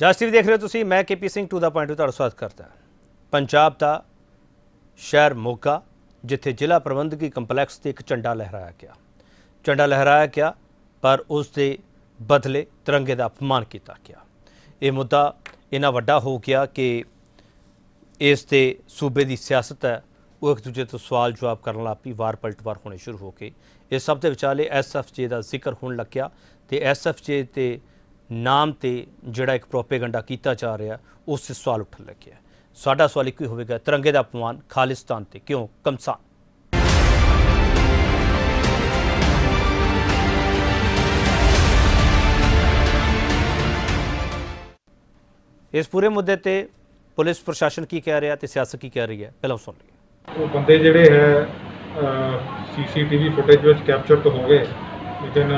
ਜਸ ਦੇਖ ਰਹੇ ਹੋ ਤੁਸੀਂ, ਮੈਂ KP Singh to the point ਤੁਹਾਡਾ ਸਵਾਗਤ ਕਰਦਾ ਪੰਜਾਬ ਦਾ ਸ਼ਹਿਰ ਮੋਗਾ, ਜਿੱਥੇ ਜ਼ਿਲ੍ਹਾ ਪ੍ਰਬੰਧਕੀ ਕੰਪਲੈਕਸ ਤੇ ਇੱਕ ਝੰਡਾ ਲਹਿਰਾਇਆ ਗਿਆ। ਝੰਡਾ ਲਹਿਰਾਇਆ ਗਿਆ, ਪਰ ਉਸ ਦੇ ਬਦਲੇ ਤਿਰੰਗੇ ਦਾ ਅਪਮਾਨ ਕੀਤਾ ਗਿਆ। ਇਹ ਮੁੱਦਾ ਇੰਨਾ ਵੱਡਾ ਹੋ ਗਿਆ ਕਿ ਇਸ ਤੇ ਸੂਬੇ ਦੀ ਸਿਆਸਤ ਹੈ, ਉਹ ਇੱਕ ਦੂਜੇ ਤੋਂ ਸਵਾਲ ਜਵਾਬ ਕਰਨ ਲੱਗ ਪਈ, ਵਾਰ ਪਲਟਵਾਰ ਹੋਣੇ ਸ਼ੁਰੂ ਹੋ ਗਏ। ਇਹ ਸਭ ਦੇ ਵਿਚਾਲੇ ਐਸਐਫਜੇ ਦਾ ਜ਼ਿਕਰ ਹੋਣ ਲੱਗਿਆ ਤੇ ਐਸਐਫਜੇ ਤੇ ਨਾਮ ਤੇ ਜਿਹੜਾ ਇੱਕ ਪ੍ਰੋਪੇਗੈਂਡਾ ਕੀਤਾ ਜਾ ਰਿਹਾ, ਉਸ ਤੇ ਸਵਾਲ ਉੱਠਣ ਲੱਗਿਆ ਸਾਡਾ ਸਵਾਲ ਇੱਕੋ ਹੀ ਹੋਵੇਗਾ, ਤਿਰੰਗੇ ਦਾ ਅਪਮਾਨ ਖਾਲਿਸਤਾਨ ਤੇ ਕਿਉਂ ਕਮਸਾਨ ਇਸ ਪੂਰੇ ਮੁੱਦੇ ਤੇ ਪੁਲਿਸ ਪ੍ਰਸ਼ਾਸਨ ਕੀ ਕਹਿ ਰਿਹਾ ਤੇ ਸਿਆਸਤ ਕੀ ਕਹਿ ਰਹੀ ਹੈ, ਪਹਿਲਾਂ ਸੁਣ ਲਈਏ। ਉਹ ਬੰਦੇ ਜਿਹੜੇ ਹੈ ਸੀਸੀਟੀਵੀ ਫੁਟੇਜ ਵਿੱਚ ਕੈਪਚਰ ਤਾਂ ਹੋ ਗਏ। ਲੇਕਿਨ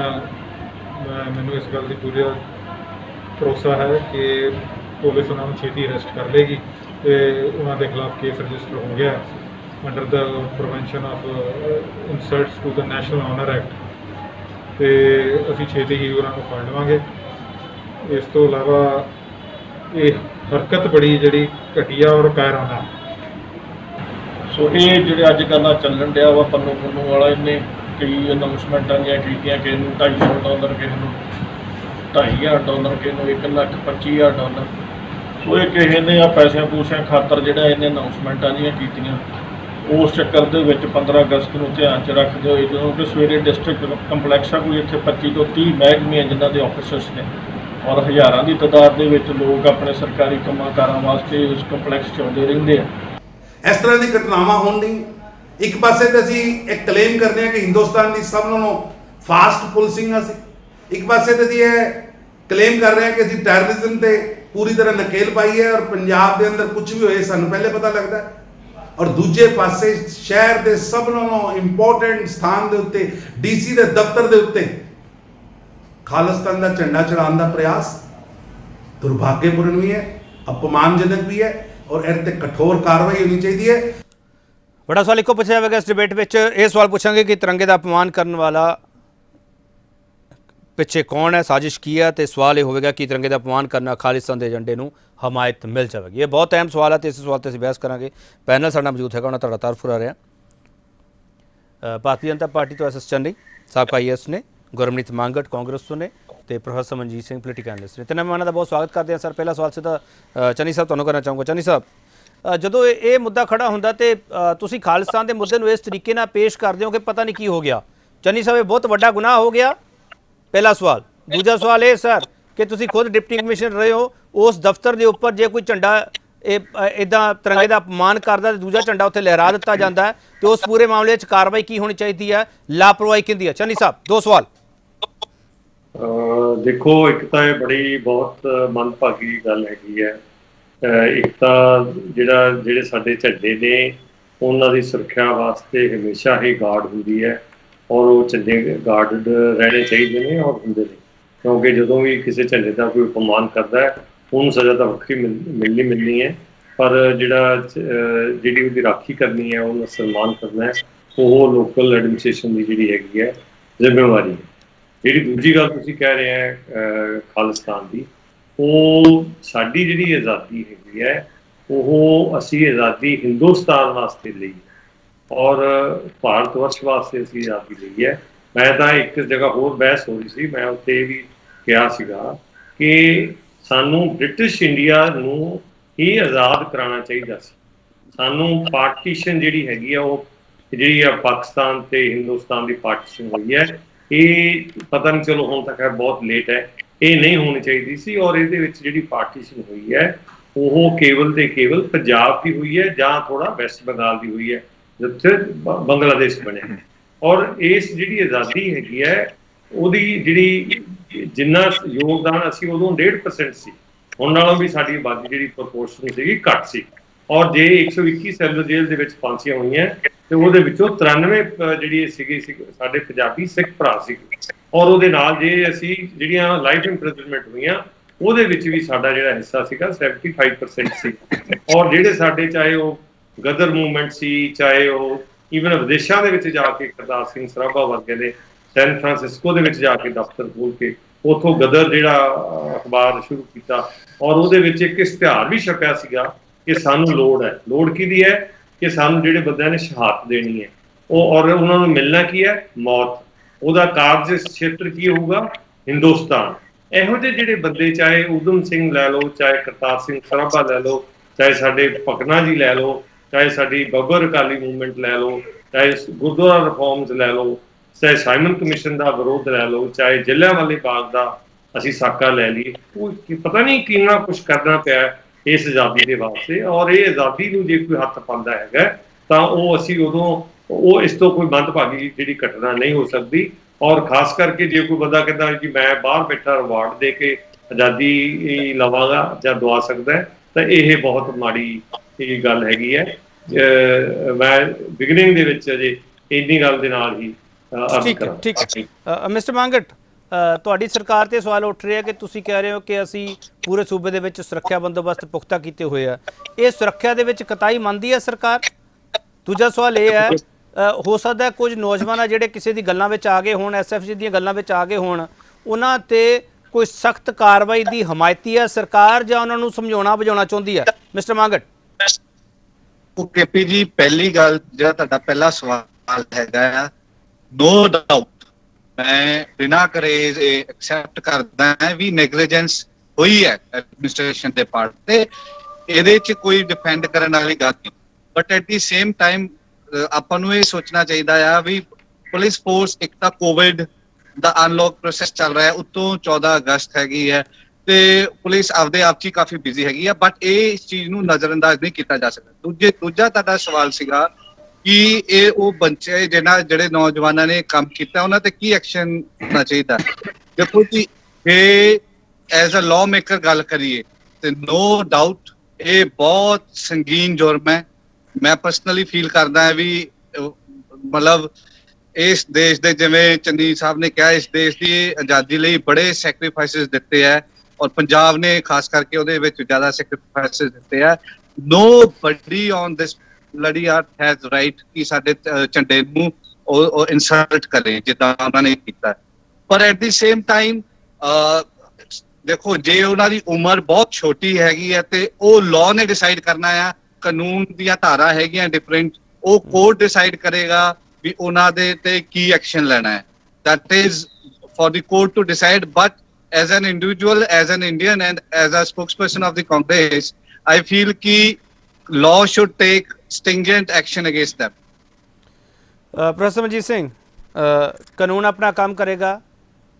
ਮੈਨੂੰ ਇਸ ਗੱਲ ਦੀ ਪੂਰੀ ਭਰੋਸਾ ਹੈ ਕਿ ਪੁਲਿਸ ਉਹਨਾਂ ਨੂੰ ਛੇਤੀ ਅਰੈਸਟ ਕਰ ਲੇਗੀ ਤੇ ਉਹਨਾਂ ਦੇ ਖਿਲਾਫ ਕੇਸ ਰਜਿਸਟਰ ਹੋ ਗਿਆ under the prevention of insults to the national honour act ਤੇ ਅਸੀਂ ਛੇਤੀ ਹੀ ਉਹਨਾਂ ਨੂੰ ਫੜ ਲਵਾਂਗੇ। ਇਸ ਤੋਂ ਇਲਾਵਾ ਇਹ ਹਰਕਤ ਬੜੀ ਜਿਹੜੀ ਘਟੀਆ ਔਰ ਕਾਇਰਾਨਾ ਹੈ। ਸੋ ਇਹ ਜਿਹੜੇ ਅੱਜ ਕੱਲ੍ਹ ਚੱਲਣ ਡਿਆ ਵਾ ਪੰਨੋ ਪੰਨੂ ਵਾਲਾ, ਇਹਨੇ ਕਈ ਅਨਾਉਂਸਮੈਂਟਾਂ ਜਿਹੀਆਂ ਕੀਤੀਆਂ ਕਿਸੇ ਨੂੰ 250 ਡਾਲਰ ਕਿਸੇ ਨੂੰ 2500 ਡਾਲਰ, ਕਿਸੇ ਨੂੰ 1 ਲੱਖ 25000 ਡਾਲਰ। ਸੋ ਇਹ ਕਿਸੇ ਨੇ ਆ ਪੈਸਿਆਂ ਪੂਸਿਆਂ ਖਾਤਰ ਜਿਹੜਾ ਇਹਨੇ ਅਨਾਉਂਸਮੈਂਟਾਂ ਜਿਹੀਆਂ ਕੀਤੀਆਂ, ਉਸ ਚੱਕਰ ਦੇ ਵਿੱਚ 15 ਅਗਸਤ ਨੂੰ ਧਿਆਨ 'ਚ ਰੱਖਦੇ ਹੋਏ ਜਦੋਂ ਕਿ ਸਵੇਰੇ ਡਿਸਟ੍ਰਿਕਟ ਕੰਪਲੈਕਸ ਆ ਕੋਈ ਇੱਥੇ 25 ਤੋਂ 30 ਮਹਿਕਮੇ ਆ ਜਿਨ੍ਹਾਂ ਦੇ ਆਫਿਸਰਸ ਨੇ। ਔਰ ਹਜ਼ਾਰਾਂ ਦੀ ਤਾਦਾਦ ਦੇ ਵਿੱਚ ਲੋਕ ਆਪਣੇ ਸਰਕਾਰੀ ਕੰਮਾਂ ਕਾਰਾਂ ਵਾਸਤੇ ਉਸ ਕੰਪਲੈਕਸ 'ਚ ਆਉਂਦੇ ਰਹਿੰਦੇ ਆ। ਇਸ ਤਰ੍ਹਾਂ ਦੀ ਘਟਨਾਵਾਂ ਹੋਣ ਦੀ ਇੱਕ ਪਾਸੇ ਤੇ ਅਸੀਂ ਇਹ ਕਲੇਮ ਕਰਦੇ ਹਾਂ ਕਿ ਹਿੰਦੁਸਤਾਨ ਦੀ ਸਭ ਨਾਲੋਂ ਫਾਸਟ ਪੁਲਿਸਿੰਗ ਆ ਇੱਕ ਪਾਸੇ ਤੇ ਅਸੀਂ ਇਹ ਕਲੇਮ ਕਰ ਰਹੇ ਹਾਂ ਕਿ ਅਸੀਂ ਟੈਰਰਿਜ਼ਮ ਤੇ ਪੂਰੀ ਤਰ੍ਹਾਂ ਨਕੇਲ ਪਾਈ ਹੈ ਔਰ ਪੰਜਾਬ ਦੇ ਅੰਦਰ ਕੁਝ ਵੀ ਹੋਏ, ਸਾਨੂੰ ਪਹਿਲੇ ਪਤਾ ਲੱਗਦਾ ਹੈ। ਔਰ ਦੂਜੇ ਪਾਸੇ ਸ਼ਹਿਰ ਦੇ ਸਭ ਨਾਲੋਂ ਇੰਪੋਰਟੈਂਟ ਸਥਾਨ ਦੇ ਉੱਤੇ ਡੀਸੀ ਦੇ ਦਫ਼ਤਰ ਦੇ ਉੱਤੇ ਖਾਲਿਸਤਾਨ ਦਾ ਝੰਡਾ ਚੜਾਉਣ ਦਾ ਪ੍ਰਯਾਸ ਦੁਰਭਾਗਯਪੂਰਨ ਵੀ ਹੈ, ਅਪਮਾਨਜਨਕ ਵੀ ਹੈ ਔਰ ਇਹ ਤੇ ਕਠੋਰ ਕਾਰਵਾਈ ਹੋਣੀ ਚਾਹੀਦੀ ਹੈ। ਬੜਾ ਸਵਾਲ ਇੱਕੋ ਪੁੱਛਿਆ ਜਾਵੇਗਾ ਇਸ ਡਿਬੇਟ ਵਿੱਚ, ਇਹ ਸਵਾਲ ਪੁੱਛਾਂਗੇ ਕਿ ਤਿਰੰਗੇ ਦਾ ਅਪਮਾਨ ਕਰਨ ਵਾਲਾ ਪਿੱਛੇ ਕੌਣ ਹੈ? ਸਾਜ਼ਿਸ਼ ਕੀ ਹੈ? ਤੇ ਸਵਾਲ ਇਹ ਹੋਵੇਗਾ ਕਿ ਤਿਰੰਗੇ ਦਾ ਅਪਮਾਨ ਕਰਨਾ ਖਾਲਿਸਤਾਨ ਦੇ ਏਜੰਡੇ ਨੂੰ ਹਮਾਇਤ ਮਿਲ ਜਾਵੇਗੀ। ਇਹ ਬਹੁਤ ਅਹਿਮ ਸਵਾਲ ਹੈ ਤੇ ਇਸ ਸਵਾਲ ਤੇ ਅਸੀਂ ਬਹਿਸ ਕਰਾਂਗੇ। ਪੈਨਲ ਸਾਡਾ ਮੌਜੂਦ ਹੈਗਾ, ਉਹਨਾਂ ਤੁਹਾਡਾ ਤਾਰਫ ਕਰ ਰਿਹਾ। ਭਾਰਤੀ ਜਨਤਾ ਪਾਰਟੀ ਤੋਂ ਐਸਐਸ ਚੰਨੀ, ਸਾਬਕਾ ਆਈਐਸ ਨੇ, ਗੁਰਮਨੀਤ ਮੰਗਟ, ਕਾਂਗਰਸ ਤੋਂ ਨੇ ਤੇ professor Manjit Singh political analyst ਨੇ। ਤੇ ਮੈਂ ਉਹਨਾਂ ਦਾ ਬਹੁਤ ਸਵਾਗਤ ਕਰਦੇ ਹਾਂ, ਸਰ। ਪਹਿਲਾ ਸਵਾਲ ਸਿੱਧਾ ਚੰਨੀ ਸਾਹਿਬ, ਤੁਹਾਨੂੰ ਕਰਨਾ ਚਾਹੂੰਗਾ। ਚੰਨੀ ਸਾਹਿਬ ਜਦੋਂ ਇਹ ਮੁੱਦਾ ਖੜਾ ਹੁੰਦਾ ਤੇ ਤੁਸੀਂ ਖਾਲਿਸਤਾਨ ਦੇ ਮੁੱਦੇ ਨੂੰ ਇਸ ਤਰੀਕੇ ਨਾਲ ਪੇਸ਼ ਕਰਦੇ ਹੋ ਕਿ ਪਤਾ ਨਹੀਂ ਕੀ ਹੋ ਗਿਆ। ਚੰਨੀ ਸਾਹਿਬ, ਇਹ ਬਹੁਤ ਵੱਡਾ ਗੁਨਾਹ ਹੋ ਗਿਆ। ਪਹਿਲਾ ਸਵਾਲ। ਦੂਜਾ ਸਵਾਲ ਇਹ, ਸਰ, ਕਿ ਤੁਸੀਂ ਖੁਦ ਡਿਪਟੀ ਕਮਿਸ਼ਨਰ ਰਹੇ ਹੋ, ਉਸ ਦਫ਼ਤਰ ਦੇ ਉੱਪਰ ਜੇ ਕੋਈ ਝੰਡਾ ਇਦਾਂ ਤਿਰੰਗੇ ਦਾ ਅਪਮਾਨ ਕਰਦਾ ਤੇ ਦੂਜਾ ਝੰਡਾ ਉੱਥੇ ਲਹਿਰਾ ਦਿੱਤਾ ਜਾਂਦਾ ਤੇ ਉਸ ਪੂਰੇ ਮਾਮਲੇ 'ਚ ਕਾਰਵਾਈ ਕੀ ਹੋਣੀ ਚਾਹੀਦੀ ਹੈ, ਲਾਪਰਵਾਹੀ ਕਿੰਦੀ ਹੈ? ਚੰਨੀ ਸਾਹਿਬ, ਦੋ ਸਵਾਲ। ਦੇਖੋ, ਇੱਕ ਤਾਂ ਇਹ ਬੜੀ ਬਹੁਤ ਮੰਦਭਾਗੀ ਗੱਲ ਹੈਗੀ ਹੈ। ਇੱਕ ਤਾਂ ਜਿਹੜਾ, ਜਿਹੜੇ ਸਾਡੇ ਝੰਡੇ ਨੇ, ਉਹਨਾਂ ਦੀ ਸੁਰੱਖਿਆ ਵਾਸਤੇ ਹਮੇਸ਼ਾ ਹੀ ਗਾਰਡ ਹੁੰਦੀ ਹੈ। ਔਰ ਉਹ ਝੰਡੇ ਗਾਰਡਡ ਰਹਿਣੇ ਚਾਹੀਦੇ ਨੇ ਔਰ ਹੁੰਦੇ ਨੇ। ਕਿਉਂਕਿ ਜਦੋਂ ਵੀ ਕਿਸੇ ਝੰਡੇ ਦਾ ਕੋਈ ਅਪਮਾਨ ਕਰਦਾ ਹੈ, ਉਹਨੂੰ ਸਜ਼ਾ ਤਾਂ ਵੱਖਰੀ ਮਿਲ- ਮਿਲਣੀ ਮਿਲਣੀ ਹੈ। ਪਰ ਜਿਹੜਾ ਜਿਹੜੀ ਉਹਦੀ ਰਾਖੀ ਕਰਨੀ ਹੈ, ਉਹਨੂੰ ਸਨਮਾਨ ਕਰਨਾ ਹੈ, ਉਹ ਲੋਕਲ ਐਡਮਿਨਿਸਟ੍ਰੇਸ਼ਨ ਦੀ ਜਿਹੜੀ ਹੈਗੀ ਹੈ, ਜ਼ਿੰਮੇਵਾਰੀ ਹੈ। ਜਿਹੜੀ ਦੂਜੀ ਗੱਲ ਤੁਸੀਂ ਕਹਿ ਰਹੇ ਹੈ ਖਾਲਿਸਤਾਨ ਦੀ, ਉਹ ਸਾਡੀ ਜਿਹੜੀ ਆਜ਼ਾਦੀ ਹੈਗੀ ਹੈ, ਉਹ ਅਸੀਂ ਆਜ਼ਾਦੀ ਹਿੰਦੁਸਤਾਨ ਵਾਸਤੇ ਲਈ ਔਰ ਭਾਰਤ ਵਰਸ਼ ਵਾਸਤੇ ਅਸੀਂ ਆਜ਼ਾਦੀ ਲਈ ਹੈ। ਮੈਂ ਤਾਂ ਇੱਕ ਜਗ੍ਹਾ ਹੋਰ ਬਹਿਸ ਹੋ ਰਹੀ ਸੀ, ਮੈਂ ਉੱਥੇ ਇਹ ਵੀ ਕਿਹਾ ਸੀਗਾ ਕਿ ਸਾਨੂੰ ਬ੍ਰਿਟਿਸ਼ ਇੰਡੀਆ ਨੂੰ ਹੀ ਆਜ਼ਾਦ ਕਰਾਉਣਾ ਚਾਹੀਦਾ ਸੀ। ਸਾਨੂੰ ਪਾਰਟੀਸ਼ਨ ਜਿਹੜੀ ਹੈਗੀ ਆ, ਉਹ ਜਿਹੜੀ ਆ ਪਾਕਿਸਤਾਨ ਤੇ ਹਿੰਦੁਸਤਾਨ ਦੀ ਪਾਰਟੀਸ਼ਨ ਹੋਈ ਹੈ, ਇਹ ਪਤਾ ਨਹੀਂ ਚਲੋ ਹੁਣ ਤੱਕ ਹੈ ਬਹੁਤ ਲੇਟ ਹੈ, ਇਹ ਨਹੀਂ ਹੋਣੀ ਚਾਹੀਦੀ ਸੀ ਔਰ ਇਹਦੇ ਵਿੱਚ ਜਿਹੜੀ ਪਾਰਟੀਸ਼ਨ ਹੋਈ ਹੈ, ਉਹ ਕੇਵਲ ਤੇ ਕੇਵਲ ਪੰਜਾਬ ਦੀ ਹੋਈ ਹੈ ਜਾਂ ਥੋੜਾ ਵੈਸਟ ਬੰਗਾਲ ਦੀ ਹੋਈ ਹੈ। ਜਿੱਥੇ ਬੰਗਲਾਦੇਸ਼ ਬਣਿਆ। ਔਰ ਇਸ ਜਿਹੜੀ ਆਜ਼ਾਦੀ ਹੈਗੀ ਹੈ, ਉਹਦੀ ਜਿਹੜੀ ਜਿੰਨਾ ਯੋਗਦਾਨ ਅਸੀਂ ਉਦੋਂ 1.5% ਸੀ, ਹੁਣ ਨਾਲੋਂ ਵੀ ਸਾਡੀ ਆਬਾਦੀ ਜਿਹੜੀ ਪ੍ਰੋਪੋਰਸ਼ਨ ਸੀਗੀ ਘੱਟ ਸੀ। ਔਰ ਜੇ 121 ਸੈਲਰ ਜੇਲ੍ਹ ਦੇ ਵਿੱਚ ਫਾਂਸੀਆਂ ਹੋਈਆਂ, ਤੇ ਉਹਦੇ ਵਿੱਚੋਂ 93 ਜਿਹੜੀ ਸੀਗੀ ਸੀ ਸਾਡੇ ਪੰਜਾਬੀ ਸਿੱਖ ਭਰਾ ਸੀ ਔਰ ਉਹਦੇ ਨਾਲ ਜੇ ਅਸੀਂ ਜਿਹੜੀਆਂ ਲਾਈਫ ਇੰਪ੍ਰਿਜ਼ਨਮੈਂਟ ਹੋਈਆਂ, ਉਹਦੇ ਵਿੱਚ ਵੀ ਸਾਡਾ ਜਿਹੜਾ ਹਿੱਸਾ ਸੀਗਾ 75% ਸੀ। ਔਰ ਜਿਹੜੇ ਸਾਡੇ ਚਾਹੇ ਉਹ ਗਦਰ ਮੂਵਮੈਂਟ ਸੀ, ਚਾਹੇ ਉਹ ਈਵਨ ਵਿਦੇਸ਼ਾਂ ਦੇ ਵਿੱਚ ਜਾ ਕੇ ਕਰਤਾਰ ਸਿੰਘ ਸਰਾਭਾ ਵਰਗੇ ਨੇ, ਸੈਨ ਫਰਾਂਸਿਸਕੋ ਦੇ ਵਿੱਚ ਜਾ ਕੇ ਦਫ਼ਤਰ ਖੋਲ ਕੇ ਉਥੋਂ ਗਦਰ ਜਿਹੜਾ ਅਖਬਾਰ ਸ਼ੁਰੂ ਕੀਤਾ ਔਰ ਉਹਦੇ ਵਿੱਚ ਇੱਕ ਇਸ਼ਤਿਹਾਰ ਵੀ ਛਪਿਆ ਸੀਗਾ ਕਿ ਸਾਨੂੰ ਲੋੜ ਹੈ। ਲੋੜ ਕਿਹਦੀ ਹੈ? ਕਿ ਸਾਨੂੰ ਜਿਹੜੇ ਬੰਦਿਆਂ ਨੇ ਸ਼ਹਾਦਤ ਦੇਣੀ ਹੈ। ਉਹ ਔਰ ਉਹਨਾਂ ਨੂੰ ਮਿਲਣਾ ਕੀ ਹੈ? ਮੌਤ। ਉਹਦਾ ਕਾਰਜ ਖੇਤਰ ਕੀ ਹੋਊਗਾ? ਹਿੰਦੁਸਤਾਨ। ਇਹੋ ਜਿਹੇ ਜਿਹੜੇ ਬੰਦੇ ਚਾਹੇ ਉਦਮ ਸਿੰਘ ਲੈ ਲਓ, ਚਾਹੇ ਕਰਤਾਰ ਸਿੰਘ ਸਰਾਭਾ ਲੈ ਲਓ, ਚਾਹੇ ਸਾਡੇ ਪਕਨਾ ਜੀ ਲੈ ਲਓ ਚਾਹੇ ਸਾਡੀ ਬੱਬਰ ਅਕਾਲੀ ਮੂਵਮੈਂਟ ਲੈ ਲਓ, ਚਾਹੇ ਗੁਰਦੁਆਰਾ ਰਿਫਾਰਮਸ ਲੈ ਲਓ, ਚਾਹੇ ਸਾਈਮਨ ਕਮਿਸ਼ਨ ਦਾ ਵਿਰੋਧ ਲੈ ਲਓ, ਚਾਹੇ ਜ਼ਿਲ੍ਹਿਆਂ ਵਾਲੇ ਬਾਗ ਦਾ ਅਸੀਂ ਸਾਕਾ ਲੈ ਲਈ ਉਹ ਪਤਾ ਨਹੀਂ ਕਿੰਨਾ ਕੁਝ ਕਰਨਾ ਪਿਆ ਇਸ ਆਜ਼ਾਦੀ ਦੇ ਵਾਸਤੇ ਔਰ ਇਹ ਆਜ਼ਾਦੀ ਨੂੰ ਜੇ ਕੋਈ ਹੱਥ ਪਾਉਂਦਾ ਹੈਗਾ, ਤਾਂ ਉਹ ਅਸੀਂ ਉਦੋਂ, ਉਹ ਇਸ ਤੋਂ ਕੋਈ ਮੰਦਭਾਗੀ ਜਿਹੜੀ ਘਟਨਾ ਨਹੀਂ ਹੋ ਸਕਦੀ ਔਰ ਖਾਸ ਕਰਕੇ ਜੇ ਕੋਈ ਬੰਦਾ ਕਹਿੰਦਾ ਕਿ ਮੈਂ ਬਾਹਰ ਬੈਠਾ ਰਿਵਾਰਡ ਦੇ ਕੇ ਆਜ਼ਾਦੀ ਲਵਾਂਗਾ ਜਾਂ ਦਵਾ ਸਕਦਾ, ਤਾਂ ਇਹ ਬਹੁਤ ਮਾੜੀ ਇਹ ਗੱਲ ਹੈਗੀ ਹੈ। ਮੈਂ ਬਿਗਨਿੰਗ ਦੇ ਵਿੱਚ ਅਜੇ ਇੰਨੀ ਗੱਲ ਦੇ ਨਾਲ ਹੀ ਠੀਕ ਹੈ ਠੀਕ ਹੈ। ਮਿਸਟਰ ਮੰਗਟ ਤੁਹਾਡੀ ਸਰਕਾਰ ਤੇ ਸਵਾਲ ਉੱਠ ਰਿਹਾ ਕਿ ਤੁਸੀਂ ਕਹਿ ਰਹੇ ਹੋ ਕਿ ਅਸੀਂ ਪੂਰੇ ਸੂਬੇ ਦੇ ਵਿੱਚ ਸੁਰੱਖਿਆ ਬੰਦੋਬਸਤ ਪੁਖਤਾ ਕੀਤੇ ਹੋਏ ਆ। ਇਹ ਸੁਰੱਖਿਆ ਦੇ ਵਿੱਚ ਕਤਾਈ ਮੰਨਦੀ ਹੈ ਸਰਕਾਰ? ਦੂਜਾ ਸਵਾਲ ਇਹ ਹੈ ਹੋ ਸਕਦਾ ਕੁਝ ਨੌਜਵਾਨ ਆ ਜਿਹੜੇ ਕਿਸੇ ਦੀ ਗੱਲਾਂ ਵਿੱਚ ਆ ਗਏ ਹੋਣ ਐਸਐਫਜੀ ਦੀਆਂ ਗੱਲਾਂ ਵਿੱਚ ਆ ਗਏ ਹੋਣ ਉਹਨਾਂ ਤੇ ਕੋਈ ਸਖਤ ਕਾਰਵਾਈ ਦੀ ਹਮਾਇਤੀ ਹੈ ਸਰਕਾਰ ਜਾਂ ਉਹਨਾਂ ਨੂੰ ਸਮਝਾਉਣਾ ਬੁਝਾਉਣਾ ਚਾਹੁੰਦੀ ਹੈ? ਮਿਸਟਰ ਮੰਗਟ। ਕੇਪੀ ਜੀ, ਪਹਿਲੀ ਗੱਲ ਜਿਹੜਾ ਤੁਹਾਡਾ ਪਹਿਲਾ ਸਵਾਲ ਹੈਗਾ ਆ ਨੋ ਡਾਊਟ ਮੈਂ ਬਿਨਾਂ ਕਰੇ ਐਕਸੈਪਟ ਕਰਦਾ ਹਾਂ ਵੀ ਨੈਗਲੀਜੈਂਸ ਹੋਈ ਹੈ ਐਡਮਿਨਿਸਟ੍ਰੇਸ਼ਨ ਦੇ ਪਾਰਟ ਤੇ। ਇਹਦੇ 'ਚ ਕੋਈ ਡਿਫੈਂਡ ਕਰਨ ਵਾਲੀ ਗੱਲ ਨਹੀਂ। But at the same time ਆਪਾਂ ਨੂੰ ਇਹ ਸੋਚਣਾ ਚਾਹੀਦਾ ਆ ਵੀ ਪੁਲਿਸ ਫੋਰਸ ਇੱਕ ਤਾਂ ਕੋਵਿਡ ਦਾ ਅਨਲੌਕ ਪ੍ਰੋਸੈਸ ਚੱਲ ਰਿਹਾ ਹੈ ਉਤੋਂ 14 ਅਗਸਤ ਹੈਗੀ ਹੈ। ਤੇ ਪੁਲਿਸ ਆਪਦੇ ਆਪ 'ਚ ਹੀ ਕਾਫੀ ਬਿਜ਼ੀ ਹੈਗੀ ਆ ਬਟ ਇਹ ਇਸ ਚੀਜ਼ ਨੂੰ ਨਜ਼ਰਅੰਦਾਜ਼ ਨਹੀਂ ਕੀਤਾ ਜਾ ਸਕਦਾ। ਦੂਜੇ, ਦੂਜਾ ਤੁਹਾਡਾ ਸਵਾਲ ਸੀਗਾ ਕਿ ਇਹ ਉਹ ਬੰਚੇ ਜਿਹਨਾਂ, ਜਿਹੜੇ ਨੌਜਵਾਨਾਂ ਨੇ ਕੰਮ ਕੀਤਾ, ਉਹਨਾਂ ਤੇ ਕੀ ਐਕਸ਼ਨ ਹੋਣਾ ਚਾਹੀਦਾ? ਦੇਖੋ ਜੀ ਇਹ ਐਜ਼ ਅ ਲਾਅ ਮੇਕਰ ਗੱਲ ਕਰੀਏ, ਤੇ ਨੋ ਡਾਊਟ ਇਹ ਬਹੁਤ ਸੰਗੀਨ ਜੁਰਮ ਹੈ। ਮੈਂ ਪਰਸਨਲੀ ਫੀਲ ਕਰਦਾ ਹਾਂ ਵੀ, ਮਤਲਬ ਇਸ ਦੇਸ਼ ਦੇ ਜਿਵੇਂ ਚੰਨੀ ਸਾਹਿਬ ਨੇ ਕਿਹਾ, ਇਸ ਦੇਸ਼ ਦੀ ਆਜ਼ਾਦੀ ਲਈ ਬੜੇ ਸੈਕਰੀਫਾਈਸਸ ਦਿੱਤੇ ਹੈ ਔਰ ਪੰਜਾਬ ਨੇ ਖਾਸ ਕਰਕੇ ਉਹਦੇ ਵਿੱਚ ਜ਼ਿਆਦਾ ਸੈਕਰੀਫਾਈਸਸ ਦਿੱਤੇ ਹੈ nobody on this bloody earth has right ਕਿ ਸਾਡੇ ਝੰਡੇ ਨੂੰ ਉਹ ਇਨਸਲਟ ਕਰੇ ਜਿੱਦਾਂ ਉਹਨਾਂ ਨੇ ਕੀਤਾ। ਪਰ ਐਟ ਦੀ ਸੇਮ ਟਾਈਮ ਦੇਖੋ ਜੇ ਉਹਨਾਂ ਦੀ ਉਮਰ ਬਹੁਤ ਛੋਟੀ ਹੈਗੀ ਹੈ ਤੇ ਉਹ ਲਾਅ ਨੇ ਡਿਸਾਈਡ ਕਰਨਾ ਆ ਕਾਨੂੰਨ ਦੀਆਂ ਧਾਰਾ ਹੈਗੀਆਂ ਡਿਫਰੈਂਟ ਉਹ ਕੋਰਟ ਡਿਸਾਈਡ ਕਰੇਗਾ ਵੀ ਉਹਨਾਂ ਦੇ ਤੇ ਕੀ ਐਕਸ਼ਨ ਲੈਣਾ ਹੈ। That is for the court to decide but as an individual as an indian and as a spokesperson of the congress i feel ki law should take stringent action against them. ਅ, ਸਿੰਘ ਕਾਨੂੰਨ ਆਪਣਾ ਕੰਮ ਕਰੇਗਾ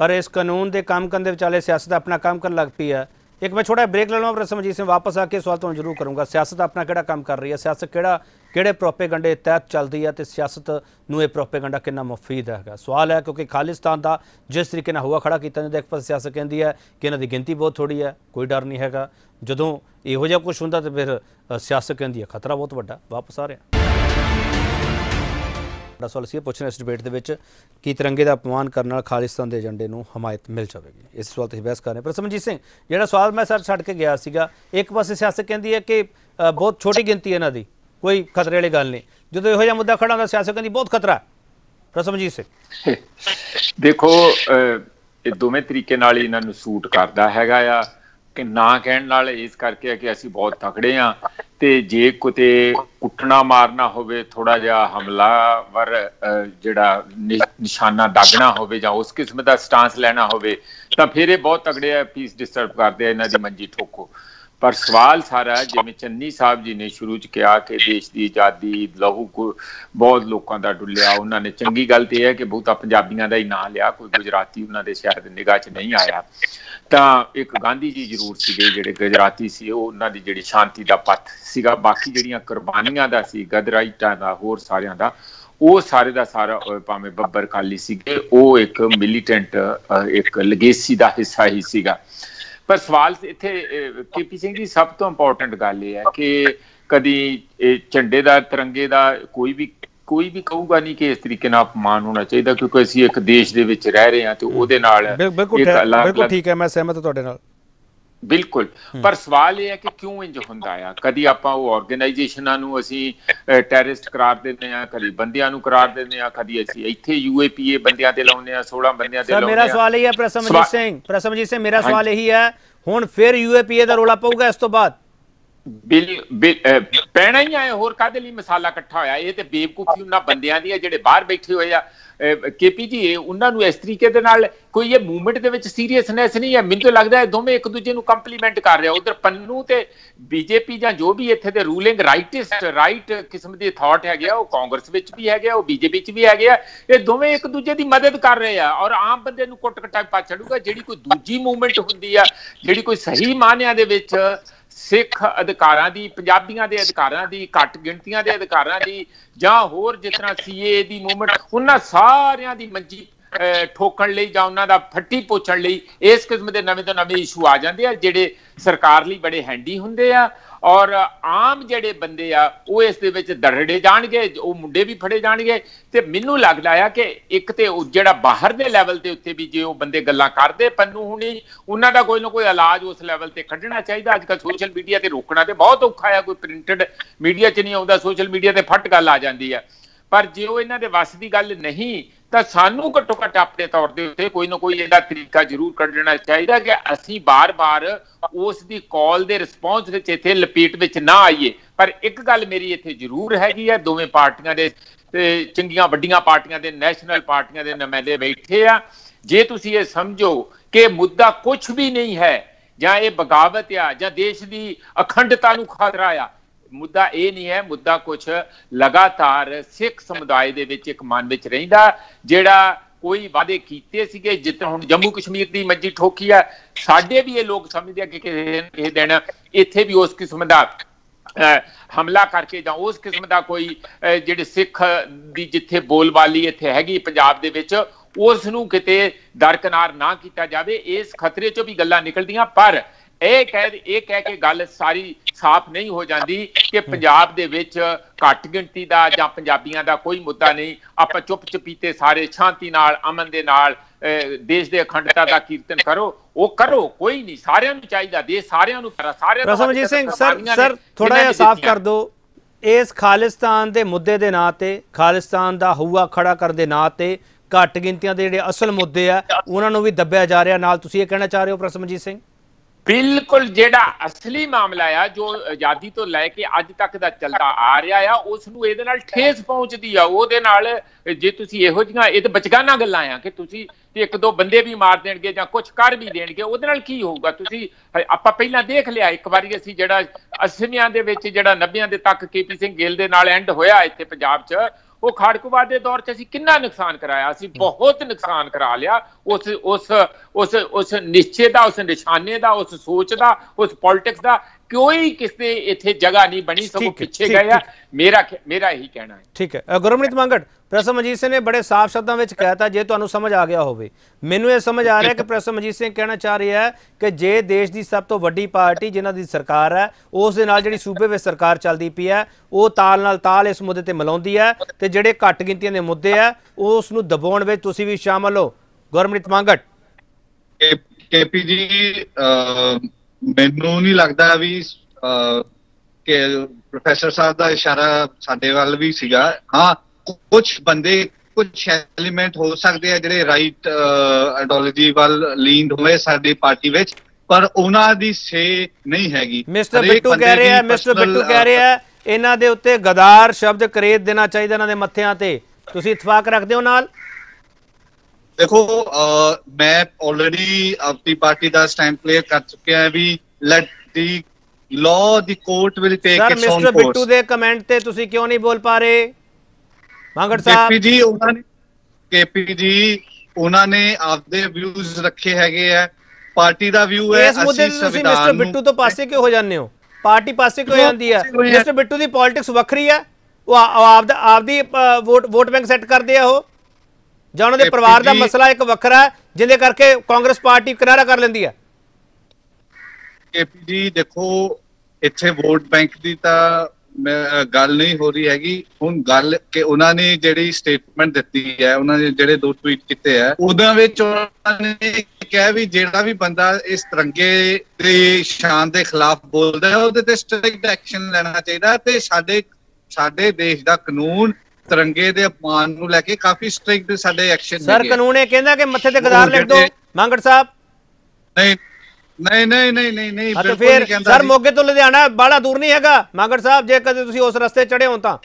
ਪਰ ਇਸ ਕਾਨੂੰਨ ਦੇ ਕੰਮ ਕਰਨ ਦੇ ਵਿਚਾਲੇ ਸਿਆਸਤ ਆਪਣਾ ਕੰਮ ਕਰਨ ਲੱਗ ਪਈ ਹੈ ਇੱਕ ਮੈਂ ਛੋਟਾ ਬ੍ਰੇਕ ਲੈ ਲਵਾਂ ਪ੍ਰੋਫੈਸਰ ਸਿੰਘ ਵਾਪਸ ਆ ਕੇ ਸਵਾਲ ਤੁਹਾਨੂੰ ਜ਼ਰੂਰ ਕਰੂੰਗਾ ਸਿਆਸਤ ਆਪਣਾ ਕਿਹੜਾ ਕੰਮ ਕਰ ਰਹੀ ਹੈ ਸਿਆਸਤ ਕਿਹੜਾ ਕਿਹੜੇ ਪ੍ਰੋਪੇਗੰਡੇ ਤਹਿਤ ਚੱਲਦੀ ਹੈ ਤੇ ਸਿਆਸਤ ਨੂੰ ਇਹ ਪ੍ਰੋਪੇਗੰਡਾ ਕਿੰਨਾ ਮੁਫੀਦ ਹੈਗਾ? ਸਵਾਲ ਹੈ ਕਿਉਂਕਿ ਖਾਲਿਸਤਾਨ ਦਾ ਜਿਸ ਤਰੀਕੇ ਨਾਲ ਹੁਆ ਖੜਾ ਕੀਤਾ ਜਾਂਦਾ, ਇੱਕ ਪਾਸੇ ਸਿਆਸਤ ਕਹਿੰਦੀ ਹੈ ਕਿ ਇਹਨਾਂ ਦੀ ਗਿਣਤੀ ਬਹੁਤ ਥੋੜੀ ਹੈ, ਕੋਈ ਡਰ ਨਹੀਂ ਹੈਗਾ। ਜਦੋਂ ਇਹੋ ਜਿਹਾ ਕੁਝ ਹੁੰਦਾ ਤੇ ਫਿਰ ਸਿਆਸਤ ਕਹਿੰਦੀ ਹੈ ਖਤਰਾ ਬਹੁਤ ਵੱਡਾ। ਵਾਪਸ ਆ ਰਿਹਾ। ਬੜਾ ਸਵਾਲ ਸੀ, ਇਹ ਪੁੱਛਣਾ ਇਸ ਡਿਬੇਟ ਦੇ ਵਿੱਚ ਕਿ ਤਿਰੰਗੇ ਦਾ ਅਪਮਾਨ ਕਰਨ ਨਾਲ ਖਾਲਿਸਤਾਨ ਦੇ ਏਜੰਡੇ ਨੂੰ ਹਮਾਇਤ ਮਿਲ ਜਾਵੇਗੀ। ਇਸ ਸਵਾਲ ਤੇ ਬਹਿਸ ਕਰ ਰਹੇ ਹਾਂ। ਪਰ ਸਮਰਜੀਤ ਸਿੰਘ, ਜਿਹੜਾ ਸਵਾਲ ਮੈਂ ਸਰ ਛੱਡ ਕੇ ਗਿਆ ਸੀਗਾ, ਇੱਕ ਪਾਸੇ ਸਿਆਸਤ ਕਹਿੰਦੀ ਹੈ ਕਿ ਬਹੁਤ ਛੋਟੀ ਗਿਣਤੀ ਹੈ ਇਹਨਾਂ ਦੀ। ਕੋਈ ਖਤਰੇ ਵਾਲੀ ਗੱਲ ਨਹੀਂ। ਜਦੋਂ ਇਹੋ ਜਿਹਾ ਮੁੱਦਾ ਖੜਾ ਹੁੰਦਾ ਸਿਆਸਤ ਕਹਿੰਦੀ ਬਹੁਤ ਖਤਰਾ। ਹੈ ਸਿੰਘ ਦੇਖੋ ਇਹ ਦੋਵੇਂ ਤਰੀਕੇ ਨਾਲ ਇਹਨਾਂ ਨੂੰ ਸੂਟ ਕਰਦਾ ਹੈਗਾ ਆ ਕਿ ਨਾ ਕਹਿਣ ਨਾਲ ਇਸ ਕਰਕੇ ਆ ਕਿ ਅਸੀਂ ਬਹੁਤ ਤਕੜੇ ਆ ਤੇ ਜੇ ਕਿਤੇ ਕੁੱਟਣਾ ਮਾਰਨਾ ਹੋਵੇ ਥੋੜਾ ਜਿਹਾ ਹਮਲਾਵਰ ਜਿਹੜਾ ਨਿਸ਼ਾਨਾ ਦਾਗਣਾ ਹੋਵੇ ਜਾਂ ਉਸ ਕਿਸਮ ਦਾ ਸਟਾਂਸ ਲੈਣਾ ਹੋਵੇ, ਤਾਂ ਫਿਰ ਇਹ ਬਹੁਤ ਤਕੜੇ ਆ ਪੀਸ ਡਿਸਟਰਬ ਕਰਦੇ ਆ ਇਹਨਾਂ ਦੀ ਮੰਜੀ ਠੋਕੋ। ਪਰ ਸਵਾਲ ਸਾਰਾ ਜਿਵੇਂ ਚੰਨੀ ਸਾਹਿਬ ਜੀ ਨੇ ਸ਼ੁਰੂ ਚ ਕਿਹਾ ਕਿ ਦੇਸ਼ ਦੀ ਆਜ਼ਾਦੀ ਲਹੂ ਬਹੁਤ ਲੋਕਾਂ ਦਾ ਡੁੱਲਿਆ। ਉਹਨਾਂ ਨੇ ਚੰਗੀ ਗੱਲ ਤੇ ਹੈ ਕਿ ਬਹੁਤਾ ਪੰਜਾਬੀਆਂ ਦਾ ਹੀ ਨਾਂ ਲਿਆ, ਕੋਈ ਗੁਜਰਾਤੀ ਉਹਨਾਂ ਦੇ ਸ਼ਾਇਦ ਨਿਗਾਹ 'ਚ ਨਹੀਂ ਆਇਆ। ਤਾਂ ਇੱਕ ਗਾਂਧੀ ਜੀ ਜ਼ਰੂਰ ਸੀਗੇ, ਜਿਹੜੇ ਗੁਜਰਾਤੀ ਸੀ, ਉਹ ਉਹਨਾਂ ਦੀ ਜਿਹੜੀ ਸ਼ਾਂਤੀ ਦਾ ਪੱਥ ਸੀਗਾ। ਬਾਕੀ ਜਿਹੜੀਆਂ ਕੁਰਬਾਨੀਆਂ ਦਾ ਸੀ, ਗਦਰਾਈਟਾਂ ਦਾ, ਹੋਰ ਸਾਰਿਆਂ ਦਾ, ਉਹ ਸਾਰੇ ਦਾ ਸਾਰਾ ਭਾਵੇਂ ਬੱਬਰ ਕਾਲੀ ਸੀਗੇ, ਉਹ ਇੱਕ ਮਿਲੀਟੈਂਟ ਇੱਕ ਲੈਗੇਸੀ ਦਾ ਹਿੱਸਾ ਹੀ ਸੀਗਾ। ਪਰ ਸਵਾਲ ਇੱਥੇ ਕੇਪੀ ਸਿੰਘ ਜੀ ਸਭ ਤੋਂ ਇੰਪੋਰਟੈਂਟ ਗੱਲ ਇਹ ਹੈ ਕਿ ਕਦੀ ਝੰਡੇ ਦਾ ਤਿਰੰਗੇ ਦਾ ਕੋਈ ਵੀ ਕੋਈ ਵੀ ਕਹੂਗਾ ਨਹੀਂ ਕਿ ਇਸ ਤਰੀਕੇ ਨਾਲ ਅਪਮਾਨ ਹੋਣਾ ਚਾਹੀਦਾ ਕਿਉਂਕਿ ਅਸੀਂ ਇੱਕ ਦੇਸ਼ ਦੇ ਵਿੱਚ ਰਹਿ ਰਹੇ ਹਾਂ ਤੇ ਉਹਦੇ ਨਾਲ ਬਿਲ- ਬਿਲਕੁਲ ਠੀਕ ਹੈ ਮੈਂ ਸਹਿਮਤ ਹਾਂ ਤੁਹਾਡੇ ਨਾਲ। ਬਿਲਕੁਲ। ਪਰ ਸਵਾਲ ਇਹ ਹੈ ਕਿ ਕਿਉਂ ਇੰਜ ਹੁੰਦਾ ਆ? ਕਦੀ ਆਪਾਂ ਉਹ ਆਰਗੇਨਾਈਜੇਸ਼ਨਾਂ ਨੂੰ ਅਸੀਂ ਟੈਰਰਿਸਟ ਕਰਾਰ ਦਿੰਦੇ ਆ ਕਦੀ ਬੰਦਿਆਂ ਨੂੰ ਕਰਾਰ ਦਿੰਦੇ ਆ ਕਦੀ ਅਸੀਂ ਇੱਥੇ ਯੂਏਪੀਏ ਬੰਦਿਆਂ ਤੇ ਲਾਉਂਦੇ ਆ 16 ਬੰਦਿਆਂ ਤੇ ਸਰ ਲਾਉਂਦੇ ਮੇਰਾ ਆ ਸਵਾਲ ਇਹ ਹੈ ਪ੍ਰਸਮਜੀਤ ਸਿੰਘ ਪ੍ਰਸਮਜੀਤ ਸਿੰਘ ਮੇਰਾ। ਸਵਾਲ ਇਹੀ ਹੈ ਹੁਣ ਫਿਰ ਯੂਏਪੀਏ ਦਾ ਰੋਲਾ ਪਊਗਾ ਇਸ ਤੋਂ ਬਾਅਦ? ਬਿਲ ਪੈਣਾ ਹੀ ਆਏ ਹੋਰ ਕਾਦੇ ਲਈ ਮਸਾਲਾ ਇਕੱਠਾ ਹੋਇਆ? ਇਹ ਤੇ ਬੇਵਕੂਫੀ ਉਹਨਾਂ ਬੰਦਿਆਂ ਦੀ ਹੈ ਜਿਹੜੇ ਬਾਹਰ ਬੈਠੇ ਹੋਏ ਆ। ਕੇਪੀ ਜੀ ਉਹਨਾਂ ਨੂੰ ਇਸ ਤਰੀਕੇ ਦੇ ਨਾਲ ਕੋਈ ਇਹ ਮੂਵਮੈਂਟ ਦੇ ਵਿੱਚ ਸੀਰੀਅਸਨੈਸ ਨਹੀਂ ਹੈ? ਮੈਨੂੰ ਤਾਂ ਲੱਗਦਾ ਹੈ ਦੋਵੇਂ ਇੱਕ ਦੂਜੇ ਨੂੰ ਕੰਪਲੀਮੈਂਟ ਕਰ ਰਹੇ ਉਧਰ ਪੰਨੂ ਤੇ ਬੀਜੇਪੀ ਜਾਂ ਜੋ ਵੀ ਇੱਥੇ ਦੇ ਰੂਲਿੰਗ ਰਾਈਟਿਸਟ ਰਾਈਟ ਕਿਸਮ ਦੇ ਥਾਟ ਹੈਗੇ ਆ, ਉਹ ਕਾਂਗਰਸ ਵਿੱਚ ਵੀ ਹੈਗੇ ਆ, ਉਹ ਬੀਜੇਪੀ ਚ ਵੀ ਹੈਗੇ ਆ। ਇਹ ਦੋਵੇਂ ਇੱਕ ਦੂਜੇ ਦੀ ਮਦਦ ਕਰ ਰਹੇ ਆ ਔਰ ਆਮ ਬੰਦੇ ਨੂੰ ਕੁੱਟ ਕਟਾਈ ਪਾ ਛੱਡੂਗਾ। ਜਿਹੜੀ ਕੋਈ ਦੂਜੀ ਮੂਵਮੈਂਟ ਹੁੰਦੀ ਆ, ਜਿਹੜੀ ਕੋਈ ਸਹੀ ਮਾਨਿਆਂ ਦੇ ਵਿੱਚ ਸਿੱਖ ਅਧਿਕਾਰਾਂ ਦੀ, ਪੰਜਾਬੀਆਂ ਦੇ ਅਧਿਕਾਰਾਂ ਦੀ, ਘੱਟ ਗਿਣਤੀਆਂ ਦੇ ਅਧਿਕਾਰਾਂ ਦੀ, ਜਾਂ ਹੋਰ ਜਿਸ ਤਰ੍ਹਾਂ ਸੀਏ ਦੀ ਮੂਵਮੈਂਟ ਉਹਨਾਂ ਸਾਰਿਆਂ ਦੀ ਮੰਜੀ ਠੋਕਣ ਲਈ ਜਾਂ ਉਹਨਾਂ ਦਾ ਫੱਟੀ ਪੋਛਣ ਲਈ ਇਸ ਕਿਸਮ ਦੇ ਨਵੇਂ ਤੋਂ ਨਵੇਂ ਇਸ਼ੂ ਆ ਜਾਂਦੇ ਆ, ਜਿਹੜੇ ਸਰਕਾਰ ਲਈ ਬੜੇ ਹੈਂਡੀ ਹੁੰਦੇ ਆ ਔਰ ਆਮ ਜਿਹੜੇ ਬੰਦੇ ਆ, ਉਹ ਇਸ ਦੇ ਵਿੱਚ ਦਰੜੇ ਜਾਣਗੇ, ਉਹ ਮੁੰਡੇ ਵੀ ਫੜੇ ਜਾਣਗੇ ਤੇ ਮੈਨੂੰ ਲੱਗਦਾ ਆ ਕਿ ਇੱਕ ਤੇ ਉਹ ਜਿਹੜਾ ਬਾਹਰ ਦੇ ਲੈਵਲ 'ਤੇ ਉੱਤੇ ਵੀ ਜੇ ਉਹ ਬੰਦੇ ਗੱਲਾਂ ਕਰਦੇ, ਪੰਨੂ ਹੁਣੀ, ਉਹਨਾਂ ਦਾ ਕੋਈ ਨਾ ਕੋਈ ਇਲਾਜ ਉਸ ਲੈਵਲ ਤੇ ਕੱਢਣਾ ਚਾਹੀਦਾ। ਅੱਜ ਕੱਲ੍ਹ ਸੋਸ਼ਲ ਮੀਡੀਆ ਤੇ ਰੋਕਣਾ ਤੇ ਬਹੁਤ ਔਖਾ ਆ, ਕੋਈ ਪ੍ਰਿੰਟਡ ਮੀਡੀਆ 'ਚ ਨਹੀਂ ਆਉਂਦਾ ਸੋਸ਼ਲ ਮੀਡੀਆ ਤੇ ਫਟ ਗੱਲ ਆ ਜਾਂਦੀ ਆ। ਪਰ ਜੇ ਉਹ ਇਹਨਾਂ ਦੇ ਵੱਸ ਦੀ ਗੱਲ ਨਹੀਂ ਤਾਂ ਸਾਨੂੰ ਘੱਟੋ ਘੱਟ ਆਪਣੇ ਤੌਰ ਦੇ ਉੱਤੇ ਕੋਈ ਨਾ ਕੋਈ ਇਹਦਾ ਤਰੀਕਾ ਜ਼ਰੂਰ ਕੱਢਣਾ ਚਾਹੀਦਾ ਕਿ ਅਸੀਂ ਬਾਰ-ਬਾਰ ਉਸ ਦੀ ਕਾਲ ਦੇ ਰਿਸਪੌਂਸ ਵਿੱਚ ਇੱਥੇ ਲਪੇਟ ਵਿੱਚ ਨਾ ਆਈਏ। ਪਰ ਇੱਕ ਗੱਲ ਮੇਰੀ ਇੱਥੇ ਜ਼ਰੂਰ ਹੈਗੀ ਹੈ ਦੋਵੇਂ ਪਾਰਟੀਆਂ ਦੇ ਤੇ ਚੰਗੀਆਂ ਵੱਡੀਆਂ ਪਾਰਟੀਆਂ ਦੇ ਨੈਸ਼ਨਲ ਪਾਰਟੀਆਂ ਦੇ ਨੁਮਾਇੰਦੇ ਬੈਠੇ ਆ। ਜੇ ਤੁਸੀਂ ਇਹ ਸਮਝੋ ਕਿ ਮੁੱਦਾ ਕੁਝ ਵੀ ਨਹੀਂ ਹੈ ਜਾਂ ਇਹ ਬਗਾਵਤ ਆ ਜਾਂ ਦੇਸ਼ ਦੀ ਅਖੰਡਤਾ ਨੂੰ ਖਤਰਾ ਆ ਮੁੱਦਾ ਇਹ ਨਹੀਂ ਹੈ ਮੁੱਦਾ ਕੁਝ ਲਗਾਤਾਰ ਸਿੱਖ ਸਮੁਦਾਇ ਦੇ ਵਿੱਚ ਇੱਕ ਮਨ ਵਿੱਚ ਰਹਿੰਦਾ ਜਿਹੜਾ ਕੋਈ ਵਾਅਦੇ ਕੀਤੇ ਸੀਗੇ ਜਿੱਤ ਹੁਣ ਜੰਮੂ ਕਸ਼ਮੀਰ ਦੀ ਮੱਜੀ ਠੋਕੀ ਆ ਸਾਡੇ ਵੀ ਇਹ ਲੋਕ ਸਮਝਦੇ ਆ ਕਿ ਕਿਸੇ ਇਹ ਦਿਨ ਇੱਥੇ ਵੀ ਉਸ ਕਿਸਮ ਦਾ ਅਹ, ਹਮਲਾ ਕਰਕੇ ਜਾਂ ਉਸ ਕਿਸਮ ਦਾ ਕੋਈ ਜਿਹੜੇ ਸਿੱਖ ਦੀ ਜਿੱਥੇ ਬੋਲਬਾਲੀ ਇੱਥੇ ਹੈਗੀ ਪੰਜਾਬ ਦੇ ਵਿੱਚ ਉਸ ਨੂੰ ਕਿਤੇ ਦਰਕਨਾਰ ਨਾ ਕੀਤਾ ਜਾਵੇ ਇਸ ਖਤਰੇ ਚੋਂ ਵੀ ਗੱਲਾਂ ਨਿਕਲਦੀਆਂ ਪਰ ਇਹ ਕਹਿ ਇਹ ਕਹਿ ਕੇ ਗੱਲ ਸਾਰੀ ਸਾਫ਼ ਨਹੀਂ ਹੋ ਜਾਂਦੀ ਕਿ ਪੰਜਾਬ ਦੇ ਵਿੱਚ ਘੱਟ ਗਿਣਤੀ ਦਾ ਜਾਂ ਪੰਜਾਬੀਆਂ ਦਾ ਕੋਈ ਮੁੱਦਾ ਨਹੀਂ। ਆਪਾਂ ਚੁੱਪ ਚਪੀਤੇ ਸਾਰੇ ਸ਼ਾਂਤੀ ਨਾਲ ਅਮਨ ਦੇ ਨਾਲ ਦੇਸ਼ ਦੇ ਅਖੰਡਤਾ ਦਾ ਕੀਰਤਨ ਕਰੋ ਉਹ ਕਰੋ ਕੋਈ ਨਹੀਂ। ਸਾਰਿਆਂ ਨੂੰ ਚਾਹੀਦਾ ਦੇਸ਼ ਸਾਰਿਆਂ ਨੂੰ ਕਰਾ ਸਾਰਿਆਂ ਨੂੰ ਰਸਮਜੀਤ ਸਿੰਘ ਸਰ ਸਰ ਥੋੜਾ ਜਿਹਾ ਸਾਫ਼। ਕਰ ਦਿਓ। ਇਸ ਖਾਲਿਸਤਾਨ ਦੇ ਮੁੱਦੇ ਦੇ ਨਾਂ ਤੇ ਖਾਲਿਸਤਾਨ ਦਾ ਹਊਆ ਖੜਾ ਕਰਨ ਦੇ ਨਾਂ ਤੇ ਘੱਟ ਗਿਣਤੀਆਂ ਦੇ ਜਿਹੜੇ ਅਸਲ ਮੁੱਦੇ ਆ ਉਹਨਾਂ ਨੂੰ ਵੀ ਦੱਬਿਆ ਜਾ ਰਿਹਾ। ਨਾਲ ਤੁਸੀਂ ਇਹ ਕਹਿਣਾ ਚਾਹ ਰਹੇ ਹੋ ਪ੍ਰਸਮਜੀਤ ਸਿੰਘ? ਬਿਲਕੁਲ ਜਿਹੜਾ ਅਸਲੀ ਮਾਮਲਾ ਆ, ਜੋ ਆਜ਼ਾਦੀ ਤੋਂ ਲੈ ਕੇ ਅੱਜ ਤੱਕ ਦਾ ਚੱਲਦਾ ਆ ਰਿਹਾ ਆ ਉਸ ਨੂੰ ਇਹਦੇ ਨਾਲ ਠੇਸ ਪਹੁੰਚਦੀ ਆ। ਉਹਦੇ ਨਾਲ ਜੇ ਤੁਸੀਂ ਇਹੋ ਜਿਹੀਆਂ, ਇਹ ਤਾਂ ਬਚਕਾਨਾ ਗੱਲਾਂ ਆ ਕਿ ਤੁਸੀਂ ਇੱਕ ਦੋ ਬੰਦੇ ਵੀ ਮਾਰ ਦੇਣਗੇ ਜਾਂ ਕੁਝ ਕਰ ਵੀ ਦੇਣਗੇ, ਉਹਦੇ ਨਾਲ ਕੀ ਹੋਊਗਾ? ਤੁਸੀਂ, ਆਪਾਂ ਪਹਿਲਾਂ ਦੇਖ ਲਿਆ, ਇੱਕ ਵਾਰੀ ਅਸੀਂ ਜਿਹੜਾ 80ਵਿਆਂ ਦੇ ਵਿੱਚ, ਜਿਹੜਾ 90ਵਿਆਂ ਦੇ ਤੱਕ ਕੇਪੀ ਸਿੰਘ ਗਿੱਲ ਦੇ ਨਾਲ ਐਂਡ ਹੋਇਆ ਇੱਥੇ ਪੰਜਾਬ 'ਚ ਉਹ ਖਾੜਕੂਵਾਦ ਦੇ ਦੌਰ 'ਚ ਅਸੀਂ ਕਿੰਨਾ ਨੁਕਸਾਨ ਕਰਾਇਆ? ਅਸੀਂ ਬਹੁਤ ਨੁਕਸਾਨ ਕਰਾ ਲਿਆ। ਉਸ ਉਸ ਉਸ ਉਸ ਨਿਸ਼ਚੇ ਦਾ ਉਸ ਨਿਸ਼ਾਨੇ ਦਾ ਉਸ ਸੋਚ ਦਾ ਉਸ ਪੋਲਿਟਿਕਸ ਦਾ ਕੋਈ ਕਿਸੇ ਇੱਥੇ ਜਗ੍ਹਾ ਨਹੀਂ ਬਣੀ ਹੈ, ਪਿੱਛੇ ਗਏ ਆ। ਮੇਰਾ ਮੇਰਾ ਇਹੀ ਕਹਿਣਾ ਹੈ। ਠੀਕ ਹੈ। ਗੁਰਮਨੀਤ ਮੰਗਟ ਪ੍ਰਸਮਜੀਤ ਸਿੰਘ ਨੇ ਬੜੇ ਸਾਫ਼ ਸ਼ਬਦਾਂ ਵਿੱਚ ਕਹਿਤਾ ਜੇ ਤੁਹਾਨੂੰ ਸਮਝ ਆ ਗਿਆ ਹੋਵੇ। ਮੈਨੂੰ ਇਹ ਸਮਝ ਆ ਰਿਹਾ ਕਿ ਪ੍ਰਸਮਜੀਤ ਸਿੰਘ ਕਹਿਣਾ ਚਾਹ ਰਿਹਾ ਹੈ ਕਿ ਜੇ ਦੇਸ਼ ਦੀ ਸਭ ਤੋਂ ਵੱਡੀ ਪਾਰਟੀ ਜਿਨ੍ਹਾਂ ਦੀ ਸਰਕਾਰ ਹੈ, ਉਸ ਦੇ ਨਾਲ ਜਿਹੜੀ ਸੂਬੇ ਵਿੱਚ ਸਰਕਾਰ ਚੱਲਦੀ ਪਈ ਹੈ, ਉਹ ਤਾਲ ਨਾਲ ਤਾਲ ਇਸ ਮੁੱਦੇ ਤੇ ਮਿਲਾਉਂਦੀ ਹੈ ਤੇ ਜਿਹੜੇ ਘੱਟ ਗਿਣਤੀਆਂ ਦੇ ਮੁੱਦੇ ਆ ਉਸ ਨੂੰ ਦਬਾਉਣ ਵਿੱਚ ਤੁਸੀਂ ਵੀ ਸ਼ਾਮਲ ਹੋ। ਗੁਰਮ੍ਰਿਤ ਮੰਗਟ। ਕੇਪੀ ਜੀ ਮੈਨੂੰ ਨਹੀਂ ਲੱਗਦਾ ਵੀ ਕਿ ਪ੍ਰੋਫੈਸਰ ਸਾਹਿਬ ਦਾ ਇਸ਼ਾਰਾ ਸਾਡੇ ਵੱਲ ਵੀ ਸੀਗਾ। ਹਾਂ ਕੁਝ ਬੰਦੇ ਕੁਝ ਐਲੀਮੈਂਟ ਹੋ ਸਕਦੇ ਆ ਜਿਹੜੇ ਰਾਈਟ ਆਈਡੀਓਲੋਜੀ ਵੱਲ ਲੀਨਡ ਹੋਏ ਸਾਡੀ ਪਾਰਟੀ ਵਿੱਚ ਪਰ ਉਹਨਾਂ ਦੀ ਸੇ ਨਹੀਂ ਹੈਗੀ। ਮਿਸਟਰ ਬਿੱਟੂ ਕਹਿ ਰਿਹਾ ਮਿਸਟਰ ਬਿੱਟੂ ਕਹਿ ਰਿਹਾ ਇਹਨਾਂ ਦੇ ਉੱਤੇ ਗਦਾਰ ਸ਼ਬਦ ਕਰੇਦ ਦੇਣਾ ਚਾਹੀਦਾ ਇਹਨਾਂ ਦੇ ਮੱਥਿਆਂ ਤੇ। ਤੁਸੀਂ ਇਤਫਾਕ ਰੱਖਦੇ ਹੋ ਨਾਲ? ਦੇਖੋ ਮੈਂ ਆਲਰੇਡੀ ਆਪਣੀ ਪਾਰਟੀ ਦਾ ਸਟੈਂਡ ਕਲੀਅਰ ਕਰ ਚੁੱਕਿਆ ਹੈ we let the law the court will take sir its own mister Bittu course ਦੇ ਕਮੈਂਟ ਤੇ ਤੁਸੀਂ ਕਿਉਂ ਨਹੀਂ ਬੋਲ ਪਾ ਰਹੇ? ਮੰਗੜ ਕੇਪੀ ਸਾਹਿਬ। ਜੀ ਉਹਨਾਂ ਨੇ ਕੇਪੀ ਜੀ ਉਹਨਾਂ ਨੇ ਆਪਦੇ ਵਿਊਜ਼ ਰੱਖੇ ਹੈਗੇ ਆ। ਪਾਰਟੀ ਦਾ ਵਿਊ ਹੈ ਇਸ ਮੁੱਦੇ ਤੇ ਤੁਸੀਂ ਮਿਸਟਰ ਨੂੰ- ਬਿੱਟੂ ਤੋਂ ਪਾਸੇ ਕਿਉਂ ਹੋ ਜਾਂਦੇ ਹੋ? ਪਾਰਟੀ ਪਾਸੇ ਕਿਉਂ ਜਾਂਦੀ ਹੈ। ਮਿਸਟਰ ਬਿੱਟੂ ਦੀ ਪੋਲਿਟਿਕਸ ਵੱਖਰੀ ਹੈ। ਉਹ ਆਪਦਾ ਆਪਦੀ ਵੋਟ ਵੋਟ ਬੈਂਕ ਸੈੱਟ ਕਰਦੇ ਆ ਉਹ। ਜਾਂ ਉਹਨਾਂ ਦੇ ਪਰਿਵਾਰ ਦਾ ਮਸਲਾ ਇੱਕ ਵੱਖਰਾ ਹੈ ਜਿਹਦੇ ਕਰਕੇ ਕਾਂਗਰਸ ਪਾਰਟੀ ਕਿਨਾਰਾ ਕਰ ਲੈਂਦੀ ਹੈ। ਕੇਪੀ ਜੀ ਦੇਖੋ ਇੱਥੇ ਵੋਟ ਬੈਂਕ ਦੀ ਤਾਂ ਗੱਲ ਨਹੀਂ ਹੋ ਰਹੀ ਹੈਗੀ। ਹੁਣ ਗੱਲ ਕਿ ਉਹਨਾਂ ਨੇ ਜਿਹੜੀ ਸਟੇਟਮੈਂਟ ਦਿੱਤੀ ਹੈ ਉਹਨਾਂ ਨੇ ਜਿਹੜੇ ਦੋ ਟਵੀਟ ਕੀਤੇ ਆ ਉਹਨਾਂ ਵਿੱਚ ਉਹਨਾਂ ਨੇ ਕਿਹਾ ਵੀ ਜਿਹੜਾ ਵੀ ਬੰਦਾ ਇਸ ਤਿਰੰਗੇ ਦੀ ਸ਼ਾਨ ਦੇ ਖਿਲਾਫ ਬੋਲਦਾ ਹੈ ਉਹਦੇ ਤੇ ਸਟ੍ਰਿਕਟ ਐਕਸ਼ਨ ਲੈਣਾ ਚਾਹੀਦਾ ਤੇ ਸਾਡੇ ਸਾਡੇ ਦੇਸ਼ ਦਾ ਕਾਨੂੰਨ ਤਿਰੰਗੇ ਦੇ ਅਪਮਾਨ ਨੂੰ ਲੈ ਕੇ ਕਾਫੀ ਸਟ੍ਰਿਕਟ ਸਾਡੇ ਐਕਸ਼ਨ ਸਰ ਕਾਨੂੰਨ ਇਹ ਕਹਿੰਦਾ ਕਿ ਮੱਥੇ ਤੇ ਗਦਾਰ ਲਿਖ ਦਿਓ। ਮੰਗੜ ਸਾਹਿਬ। ਨਹੀਂ ਨਹੀਂ ਨਹੀਂ ਨਹੀਂ ਨਹੀਂ ਨਹੀਂ ਹਾਂ ਤੇ ਬਿਲਕੁਲ ਫਿਰ ਨਹੀਂ ਕਹਿੰਦਾ ਸਰ ਜੀ। ਮੋਗੇ ਤੋਂ ਲੁਧਿਆਣਾ ਬਾਲਾ ਦੂਰ ਨਹੀਂ ਹੈਗਾ। ਮੰਗੜ ਸਾਹਿਬ ਜੇ ਕਦੇ ਤੁਸੀਂ ਉਸ ਰਸਤੇ ਚੜੇ ਹੋ ਤਾਂ।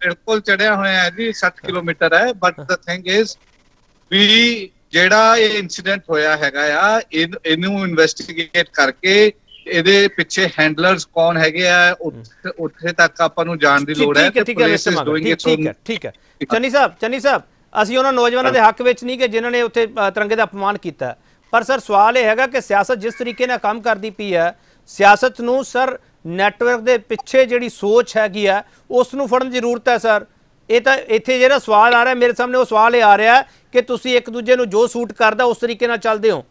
ਬਿਲਕੁਲ ਚੜਿਆ ਹੋਇਆ ਹੈ ਜੀ 60 ਕਿਲੋਮੀਟਰ ਹੈ but the thing is we ਜਿਹੜਾ ਇਹ ਇਨਸੀਡੈਂਟ ਹੋਇਆ ਹੈਗਾ ਆ ਇਹਨ- ਇਹਨੂੰ ਇਨਵੈਸਟੀਗੇਟ ਕਰਕੇ ਇਹਦੇ ਪਿੱਛੇ ਹੈਂਡਲਰਸ ਕੌਣ ਹੈਗੇ ਆ ਉੱਥੇ ਉੱਥੇ ਤੱਕ ਆਪਾਂ ਨੂੰ ਜਾਣ ਦੀ ਲੋੜ ਹੈ ਠੀਕ ਹੈ ਠੀਕ ਹੈ ਮਿਸਟਰ ਮੰਗੜ। ਠੀਕ ਹੈ ਠੀਕ ਹੈ। ਚੰਨੀ ਸਾਹਿਬ ਚੰਨੀ ਸਾਹਿਬ ਅਸੀਂ ਉਹਨਾਂ ਨੌਜਵਾਨਾਂ ਦੇ ਹੱਕ ਵਿੱਚ ਨਹੀਂ ਕਿ ਜਿਨ੍ਹਾਂ ਨੇ ਉੱਥੇ ਅ, ਤਿਰੰਗੇ ਦਾ ਅਪਮਾਨ ਕੀਤਾ। ਹੈ। ਪਰ ਸਰ, ਸਵਾਲ ਇਹ ਹੈਗਾ ਕਿ ਸਿਆਸਤ ਜਿਸ ਤਰੀਕੇ ਨਾਲ ਕੰਮ ਕਰਦੀ ਪਈ ਹੈ, ਸਿਆਸਤ ਨੂੰ ਸਰ, ਨੈਟਵਰਕ ਦੇ ਪਿੱਛੇ ਜਿਹੜੀ ਸੋਚ ਹੈਗੀ ਆ ਉਸ ਨੂੰ ਫੜਨ ਦੀ ਜ਼ਰੂਰਤ ਹੈ ਸਰ। ਇਹ ਤਾਂ ਇੱਥੇ ਜਿਹੜਾ ਸਵਾਲ ਆ ਰਿਹਾ, ਮੇਰੇ ਸਾਹਮਣੇ ਉਹ ਸਵਾਲ ਇਹ ਆ ਰਿਹਾ ਕਿ ਤੁਸੀਂ ਇੱਕ ਦੂਜੇ ਨੂੰ ਜੋ ਸੂਟ ਕਰਦਾ, ਉਸ ਤਰੀਕੇ ਨਾਲ ਚੱਲਦੇ ਹੋ।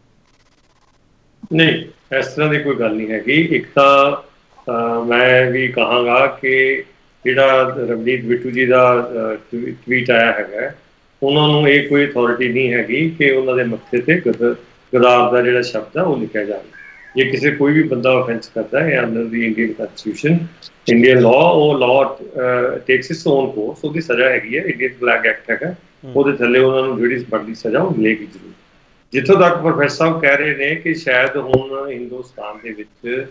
ਨਹੀਂ, ਇਸ ਤਰ੍ਹਾਂ ਦੀ ਕੋਈ ਗੱਲ ਨਹੀਂ ਹੈਗੀ। ਇੱਕ ਤਾਂ ਮੈਂ ਵੀ ਕਹਾਂਗਾ ਕਿ ਜਿਹੜਾ ਰਵਨੀਤ ਬਿੱਟੂ ਜੀ ਦਾ ਟਵੀਟ ਆਇਆ ਹੈਗਾ, ਉਹਨਾਂ ਨੂੰ ਇਹ ਕੋਈ ਅਥਾਰਟੀ ਨਹੀਂ ਹੈਗੀ ਕਿ ਉਹਨਾਂ ਦੇ ਮੱਥੇ ਤੇ ਗਦ- ਗਦਾਰ ਦਾ ਜਿਹੜਾ ਸ਼ਬਦ ਹੈ ਉਹ ਲਿਖਿਆ ਜਾਵੇ ਜੇ ਕਿਸੇ ਕੋਈ ਵੀ ਬੰਦਾ ਆਫੈਂਸ ਕਰਦਾ ਹੈ under the Indian constitution Indian law ਉਹ law takes its own course ਉਹਦੀ ਸਜ਼ਾ ਹੈਗੀ ਹੈ ਇੰਡੀਅਨ ਫਲੈਗ ਐਕਟ ਹੈਗਾ। ਉਹਦੇ ਥੱਲੇ ਉਹਨਾਂ ਨੂੰ ਜਿਹੜੀ ਬਣਦੀ ਸਜ਼ਾ ਉਹ ਮਿਲੇਗੀ ਜ਼ਰੂਰ। ਜਿੱਥੋਂ ਤੱਕ ਪ੍ਰੋਫੈਸਰ ਸਾਹਿਬ ਕਹਿ ਰਹੇ ਨੇ ਕਿ ਸ਼ਾਇਦ ਹੁਣ ਹਿੰਦੁਸਤਾਨ ਦੇ ਵਿੱਚ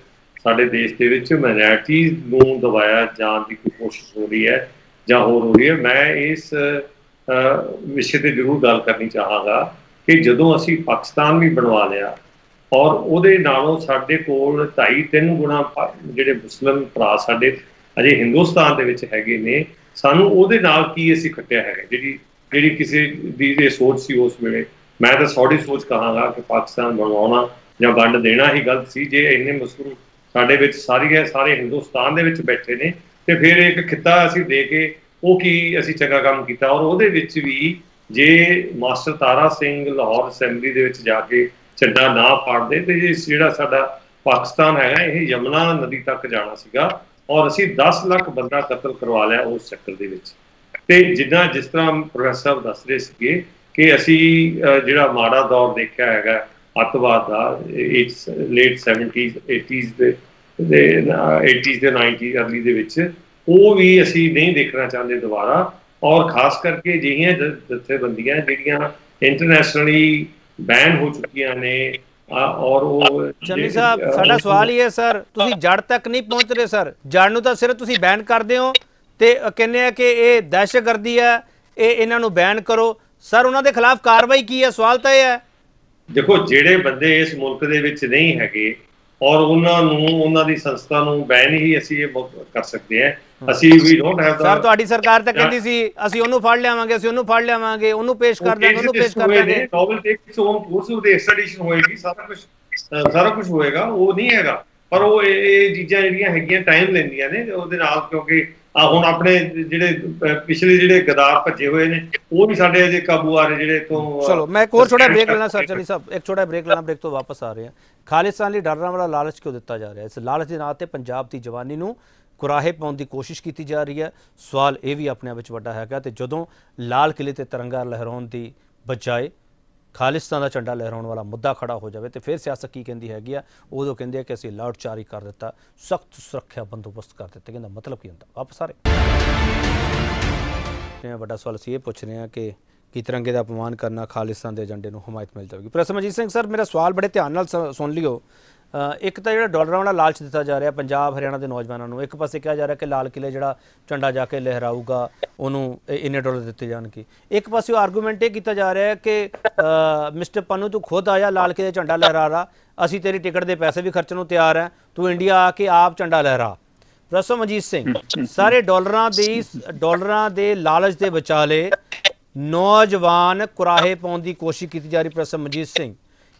ਸਾਡੇ ਦੇਸ਼ ਦੇ ਵਿੱਚ ਮਾਈਨੋਰਿਟੀ ਨੂੰ ਦਬਾਇਆ ਜਾਣ ਦੀ ਕੋਈ ਕੋਸ਼ਿਸ਼ ਹੋ ਰਹੀ ਹੈ ਜਾਂ ਹੋਰ ਹੋ ਰਹੀ ਹੈ ਮੈਂ ਇਸ ਵਿਸ਼ੇ ਤੇ ਜ਼ਰੂਰ ਗੱਲ ਕਰਨੀ ਚਾਹਾਂਗਾ। ਕਿ ਜਦੋਂ ਅਸੀਂ ਪਾਕਿਸਤਾਨ ਵੀ ਬਣਵਾ ਲਿਆ ਔਰ ਉਹਦੇ ਨਾਲੋਂ ਸਾਡੇ ਕੋਲ 2.5 3 ਗੁਣਾ ਜਿਹੜੇ ਮੁਸਲਮ ਭਰਾ ਸਾਡੇ ਅਜੇ ਹਿੰਦੁਸਤਾਨ ਦੇ ਵਿੱਚ ਹੈਗੇ ਨੇ, ਸਾਨੂੰ ਉਹਦੇ ਨਾਲ ਕੀ ਅਸੀਂ ਖੱਟਿਆ ਹੈਗਾ? ਜਿਹੜੀ ਜਿਹੜੀ ਕਿਸੇ ਦੀ ਇਹ ਸੋਚ ਸੀ ਉਸ ਵੇਲੇ। ਮੈਂ ਤਾਂ ਸੌਡੀ ਸੋਚ ਕਹਾਂਗਾ ਕਿ ਪਾਕਿਸਤਾਨ ਬਣਵਾਉਣਾ ਜਾਂ ਵੰਡ ਦੇਣਾ ਹੀ ਗਲਤ ਸੀ, ਜੇ ਇੰਨੇ ਮੁਸਲਮ ਸਾਡੇ ਵਿੱਚ ਸਾਰੀਆਂ ਸਾਰੇ ਹਿੰਦੁਸਤਾਨ ਦੇ ਵਿੱਚ ਬੈਠੇ ਨੇ, ਤੇ ਫਿਰ ਇੱਕ ਖਿੱਤਾ ਅਸੀਂ ਦੇ ਕੇ ਉਹ ਕੀ ਅਸੀਂ ਚੰਗਾ ਕੰਮ ਕੀਤਾ? ਔਰ ਉਹਦੇ ਵਿੱਚ ਵੀ ਜੇ ਮਾਸਟਰ ਤਾਰਾ ਸਿੰਘ ਲਾਹੌਰ ਅਸੈਂਬਲੀ ਦੇ ਵਿੱਚ ਜਾ ਕੇ ਝੰਡਾ ਨਾ ਫਾੜਦੇ, ਤੇ ਜਿਹੜਾ ਸਾਡਾ ਪਾਕਿਸਤਾਨ ਹੈਗਾ, ਇਹ ਯਮਨਾ ਨਦੀ ਤੱਕ ਜਾਣਾ ਸੀਗਾ ਔਰ ਅਸੀਂ 10 ਲੱਖ ਬੰਦਾ ਕਤਲ ਕਰਵਾ ਲਿਆ ਉਸ ਚੱਕਰ ਦੇ ਵਿੱਚ। ਤੇ ਜਿੱਦਾਂ ਜਿਸ ਤਰ੍ਹਾਂ ਪ੍ਰੋਫੈਸਰ ਸਾਹਿਬ ਦੱਸ ਰਹੇ ਸੀਗੇ ਕਿ ਅਸੀਂ ਜਿਹੜਾ ਮਾੜਾ ਦੌਰ ਦੇਖਿਆ ਹੈਗਾ, ਅੱਤਵਾਦ ਦਾ ਇਟਸ ਲੇਟ 70s 80s ਦੇ ਦੇ 80s ਦੇ 90s ਅਰਲੀ ਦੇ ਵਿੱਚ, ਉਹ ਵੀ ਅਸੀਂ ਨਹੀਂ ਦੇਖਣਾ ਚਾਹੁੰਦੇ ਦੁਬਾਰਾ। ਔਰ ਖਾਸ ਕਰਕੇ ਜਿਹੀਆਂ ਜਥੇਬੰਦੀਆਂ ਜਿਹੜੀਆਂ ਇੰਟਰਨੈਸ਼ਨਲੀ ਬੈਨ ਹੋ ਚੁੱਕੀਆਂ ਨੇ ਔਰ ਉਹ ਚੰਨੀ ਸਾਹਿਬ ਸਾਡਾ ਸਵਾਲ ਹੀ ਹੈ ਸਰ ਤੁਸੀਂ ਜੜ ਤੱਕ ਨਹੀਂ ਪਹੁੰਚ ਰਹੇ ਸਰ। ਜੜ ਨੂੰ ਤਾਂ ਸਿਰਫ ਤੁਸੀਂ ਬੈਨ ਕਰਦੇ ਹੋ ਤੇ ਕਹਿੰਦੇ ਆ ਕਿ ਇਹ ਦਹਿਸ਼ਤਗਰਦੀ ਹੈ ਇਹ ਇਹਨਾਂ ਨੂੰ ਬੈਨ ਕਰੋ। ਸਰ ਉਹਨਾਂ ਦੇ ਖਿਲਾਫ ਕਾਰਵਾਈ ਕੀ ਹੈ ਸਵਾਲ ਤਾਂ ਇਹ ਹੈ। ਦੇਖੋ ਜਿਹੜੇ ਬੰਦੇ ਇਸ ਮੁਲਕ ਦੇ ਵਿੱਚ ਨਹੀਂ ਹੈਗੇ ਔਰ ਉਹਨਾਂ ਨੂੰ ਉਹਨਾਂ ਦੀ ਸੰਸਥਾ ਨੂੰ ਬੈਨ ਹੀ ਅਸੀਂ ਇਹ ਕਰ ਸਕਦੇ ਹਾਂ। ਅਸੀਂ ਵੀ ਡੋਨਟ ਹੈਵ ਸਰ ਤੁਹਾਡੀ ਸਰਕਾਰ ਤਾਂ ਕਹਿੰਦੀ ਸੀ ਅਸੀਂ ਉਹਨੂੰ ਫੜ ਲਿਆਵਾਂਗੇ ਅਸੀਂ ਉਹਨੂੰ ਫੜ ਲਿਆਵਾਂਗੇ ਉਹਨੂੰ ਪੇਸ਼ ਕਰ ਦਾਂਗੇ ਉਹਨੂੰ ਪੇਸ਼ ਕਰ ਦਾਂਗੇ। ਨੋਵਲ ਟੇਕਸ ਓਨ ਕੋਰਸ ਉਹਦੇ ਐਕਸਟ੍ਰੈਡੀਸ਼ਨ ਹੋਏਗੀ ਸਾਰਾ ਕੁਝ ਸਾਰਾ ਕੁਝ ਹੋਏਗਾ ਉਹ ਨਹੀਂ ਹੈਗਾ। ਪਰ ਉਹ ਇਹ ਚੀਜ਼ਾਂ ਜਿਹੜੀਆਂ ਹੈਗੀਆਂ ਟਾਈਮ ਲੈਂਦੀਆਂ ਨੇ ਉਹਦੇ ਨਾਲ ਕਿਉਂਕਿ ਆ ਹੁਣ ਆਪਣੇ ਜਿਹੜੇ ਪਿਛਲੇ ਜਿਹੜੇ ਗਦਾਰ ਭੱਜੇ ਹੋਏ ਨੇ ਉਹ ਵੀ ਸਾਡੇ ਅਜੇ ਕਾਬੂ ਆ ਰਹੇ ਜਿਹੜੇ ਤੋਂ ਚਲੋ ਮੈਂ ਇੱਕ ਹੋਰ ਛੋਟਾ ਬ੍ਰੇਕ ਲੈਣਾ ਸਰ ਚਲੀ ਸਾਹਿਬ ਇੱਕ ਛੋਟਾ ਬ੍ਰੇਕ ਲੈਣਾ ਬ੍ਰੇਕ ਤੋਂ ਵਾਪਸ ਆ ਰਹੇ ਹਾਂ। ਖਾਲਿਸਤਾਨ ਲਈ ਡਰਨ ਵਾਲਾ ਲਾਲਚ ਕਿਉਂ ਦਿੱਤਾ ਜਾ ਰਿਹਾ? ਇਸ ਲਾਲਚ ਦੇ ਨਾਂ ਤੇ ਪੰਜਾਬ ਦੀ ਜਵਾਨੀ ਨੂੰ ਕੁਰਾਹੇ ਪਾਉਣ ਦੀ ਕੋਸ਼ਿਸ਼ ਕੀਤੀ ਜਾ ਰਹੀ ਹੈ। ਸਵਾਲ ਇਹ ਵੀ ਆਪਣੇ ਆਪ ਵਿੱਚ ਵੱਡਾ ਹੈਗਾ ਤੇ ਜਦੋਂ ਲਾਲ ਕਿਲੇ ਤੇ ਤਿਰੰਗਾ ਲਹਿਰਾਉਣ ਦੀ ਬਜਾਏ ਖਾਲਿਸਤਾਨ ਦਾ ਝੰਡਾ ਲਹਿਰਾਉਣ ਵਾਲਾ ਮੁੱਦਾ ਖੜਾ ਹੋ ਜਾਵੇ ਤੇ ਫਿਰ ਸਿਆਸਤ ਕੀ ਕਹਿੰਦੀ ਹੈਗੀ ਆ? ਉਦੋਂ ਕਹਿੰਦੇ ਆ ਕਿ ਅਸੀਂ ਲਾਠ ਚਾਰੀ ਕਰ ਦਿੱਤਾ, ਸਖਤ ਸੁਰੱਖਿਆ ਬੰਦੋਬਸਤ ਕਰ ਦਿੱਤੇ। ਕਹਿੰਦਾ ਮਤਲਬ ਕੀ ਹੁੰਦਾ? ਵਾਪਸ ਆ ਰਹੇ। ਵੱਡਾ ਸਵਾਲ ਅਸੀਂ ਇਹ ਪੁੱਛ ਰਹੇ ਹਾਂ ਕਿ ਕੀ ਤਿਰੰਗੇ ਦਾ ਅਪਮਾਨ ਕਰਨਾ ਖਾਲਿਸਤਾਨ ਦੇ ਏਜੰਡੇ ਨੂੰ ਹਮਾਇਤ ਮਿਲ ਜਾਵੇਗੀ? ਪ੍ਰੋਫੈਸਰ ਮਨਜੀਤ ਸਿੰਘ, ਸਰ, ਮੇਰਾ ਸਵਾਲ ਬੜੇ ਧਿਆਨ ਨਾਲ ਸੁਣ ਲਿਓ। ਇੱਕ ਤਾਂ ਜਿਹੜਾ ਡਾਲਰਾਂ ਵਾਲਾ ਲਾਲਚ ਦਿੱਤਾ ਜਾ ਰਿਹਾ ਪੰਜਾਬ ਹਰਿਆਣਾ ਦੇ ਨੌਜਵਾਨਾਂ ਨੂੰ ਇੱਕ ਪਾਸੇ ਕਿਹਾ ਜਾ ਰਿਹਾ ਕਿ ਲਾਲ ਕਿਲੇ ਜਿਹੜਾ ਝੰਡਾ ਜਾ ਕੇ ਲਹਿਰਾਊਗਾ ਉਹਨੂੰ ਇੰਨੇ ਡਾਲਰ ਦਿੱਤੇ ਜਾਣਗੇ। ਇੱਕ ਪਾਸੇ ਉਹ ਆਰਗੂਮੈਂਟ ਇਹ ਕੀਤਾ ਜਾ ਰਿਹਾ ਹੈ ਕਿ ਮਿਸਟਰ ਪੰਨੂ ਤੂੰ ਖੁਦ ਆਇਆ ਲਾਲ ਕਿਲੇ ਝੰਡਾ ਲਹਿਰਾ ਰਾ ਅਸੀਂ ਤੇਰੀ ਟਿਕਟ ਦੇ ਪੈਸੇ ਵੀ ਖਰਚਣ ਨੂੰ ਤਿਆਰ ਹੈ ਤੂੰ ਇੰਡੀਆ ਆ ਕੇ ਆਪ ਝੰਡਾ ਲਹਿਰਾ। ਪ੍ਰੋਫੈਸਰ ਮਨਜੀਤ ਸਿੰਘ ਸਾਰੇ ਡਾਲਰਾਂ ਦੀ ਡਾਲਰਾਂ ਦੇ ਲਾਲਚ ਦੇ ਵਿਚਾਲੇ ਨੌਜਵਾਨ ਕੁਰਾਹੇ ਪਾਉਣ ਦੀ ਕੋਸ਼ਿਸ਼ ਕੀਤੀ ਜਾ ਰਹੀ ਪ੍ਰੋਫੈਸਰ ਮਨਜੀਤ ਸਿੰਘ।